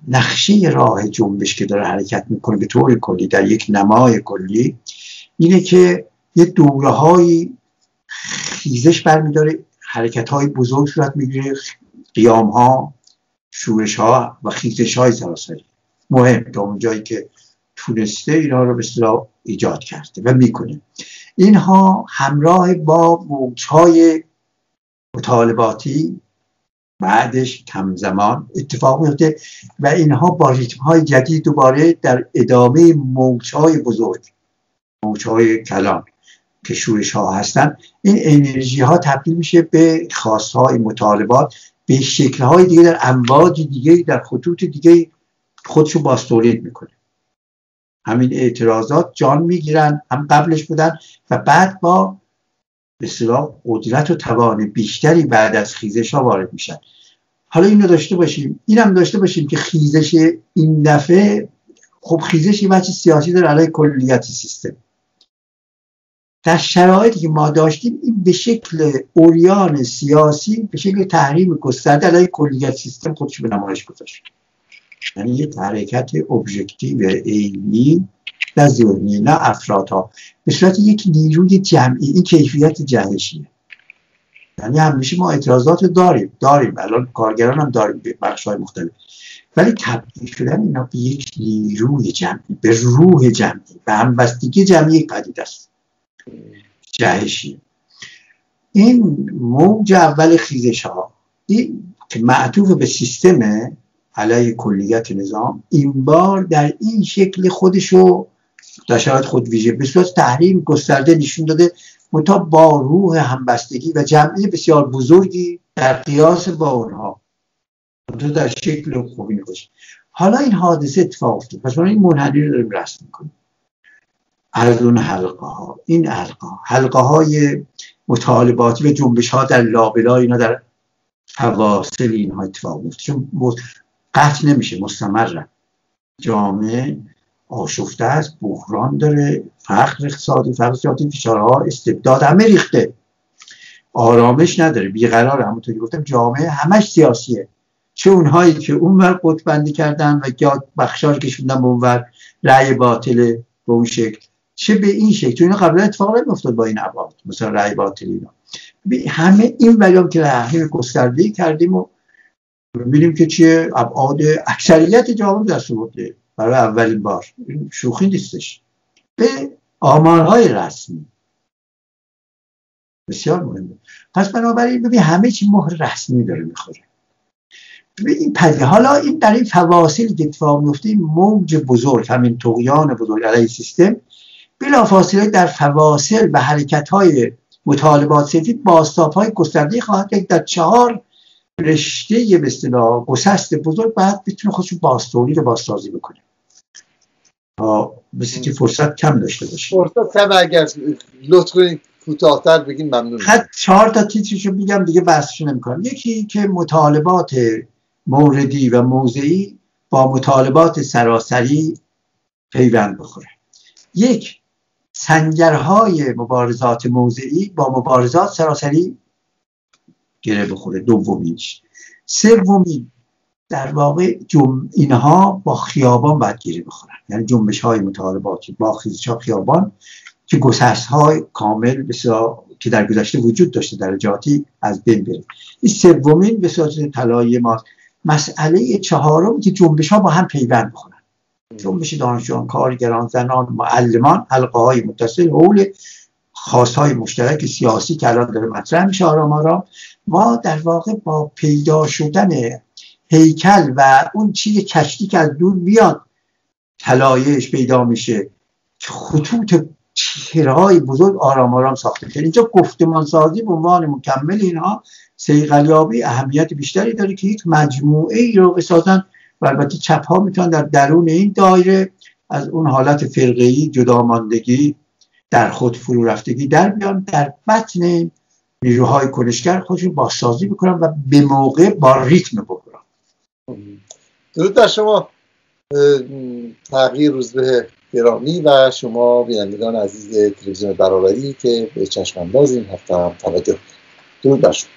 نقشه راه جنبش که داره حرکت می‌کنه به طور کلی در یک نمای کلی اینه که یه دوره های خیزش برمیداره حرکت های بزرگ صورت می‌گیره قیام ها شورش ها و خیزش های سراسری. مهم تا اونجایی که تونسته اینها رو به ایجاد کرده و می‌کنه. اینها همراه با های مطالباتی بعدش کم زمان اتفاق میفته و اینها با ریتم های جدید دوباره در ادامه موج های بزرگ موج های کلان که شورش ها هستن این انرژی ها تبدیل میشه به خواست های مطالبات به شکل های دیگه در امواج دیگه در خطوط دیگه خودشو باستولید می‌کنه. همین اعتراضات جان می‌گیرن هم قبلش بودن و بعد با به قدرت و توان بیشتری بعد از خیزش ها وارد میشن. حالا اینو داشته باشیم. اینم داشته باشیم که خیزش این دفعه خب خیزش یه سیاسی داره علیه کلیت سیستم. در شرایطی که ما داشتیم این به شکل اوریان سیاسی به شکل تحریم گسترده علیه کلیت سیستم خودش به نمایش گذاشت. یعنی یه حرکت ابژکتیو عینی نه ذهنی نه افرادها به صورت یک نیروی جمعی این کیفیت جهشیه. یعنی همیشه ما اعتراضات داریم داریم. الان کارگران هم داریم به بخش های مختلف. ولی تبدیل شدن اینا به یک نیروی جمعی به روح جمعی به همبستگی جمعی پدید است. جهشی این موج اول خیزش ها این که معطوف به سیستم علیه کلیت نظام این بار در این شکل خودشو در شرایط خود ویژه به صورت تحریم گسترده نشون داده متا با روح همبستگی و جمعی بسیار بزرگی در قیاس با اونها. تو در شکل خوبی نباشه حالا این حادثه اتفاق افتاد. پس ما این منحنی رو داریم رسم می‌کنیم. از اون حلقه ها این حلقه ها حلقه های مطالباتی و جنبش ها در لابلا اینا در فواصل اینها اتفاق میفته چون قطع نمیشه مستمر جامعه آشفته است بحران داره فقر اقتصادی فقر سیاسی فشارها استبداد همه ریخته. آرامش نداره بیقرار همونطوری گفتم جامعه همش سیاسیه. چه اونهایی که اونور قطبندی کردن و یا بخشار کشوندن به اونور رأی باطل به اون شکل چه به این شکل؟ چون اینا قبلا اتفاق نمیافتاد با این ابعاد مثلا رأی باطل اینا. همه این ولیام که رحیم گسترده کردیم و ببینیم که چیه؟ ابعاد اکثریت جامعه دست برده برای اولین بار. شوخی نیستش. به آمارهای رسمی. بسیار مهمه. پس بنابراین ببین همه چی مهر رسمی داره می‌خوره. این پدیده حالا این در این فواصل که اتفاق میفته موج بزرگ همین تقیان بزرگ علیه سیستم بلا فاصله در فواصل و حرکت های مطالبات سفید باستاب های گسترده خواهد در چهار رشته به اصطلاح گسست بزرگ بعد بتونه خودشون باستولی و بازسازی بکنه مثل که فرصت کم داشته باشه فرصت کم اگر لطف کنید کوتاهتر بگین ممنون خط چهار تا تیتریشو بگم دیگه بحثشو نمی‌کنم. یکی که مطالبات موردی و موضعی با مطالبات سراسری پیوند بخوره. یک سنگرهای مبارزات موضعی با مبارزات سراسری گره بخوره دومیش. سومی در واقع جم... اینها با خیابان باید گیری بخورن. یعنی جنبش های مطالباتی با خیزش ها خیابان که گسست های کامل بسیار که در گذشته وجود داشته در جاتی از بین بره. این سومین به صورت طلایی ما مسئله چهارم که جنبش ها با هم پیوند بخورن جنبش دانشجویان کارگران زنان معلمان حلقه های متصل حول خواست های مشترک سیاسی که الان داره مطرح میشه آرام آرام. ما در واقع با پیدا شدن هیکل و اون چیز کشتی که از دور بیاد تلایش پیدا میشه خطوط چهرهای بزرگ آرام آرام ساخته شد اینجا گفتمان سازی به عنوان مکمل اینها سیقلیابی اهمیت بیشتری داره که یک مجموعه ای رو بسازن و البته چپ ها می‌تونن در درون این دایره از اون حالت فرقه‌ای جدا ماندگی در خود فرو رفتگی در بیان. در بطن نیروهای کنشگر خودشون بازسازی بکنن و به موقع با ریتم بکنن درود در شما. تغییر روزبه گرامی و شما بینندگان عزیز تلویزیون برابری که به چشم انداز این هفته هم توجه. درود بر شما.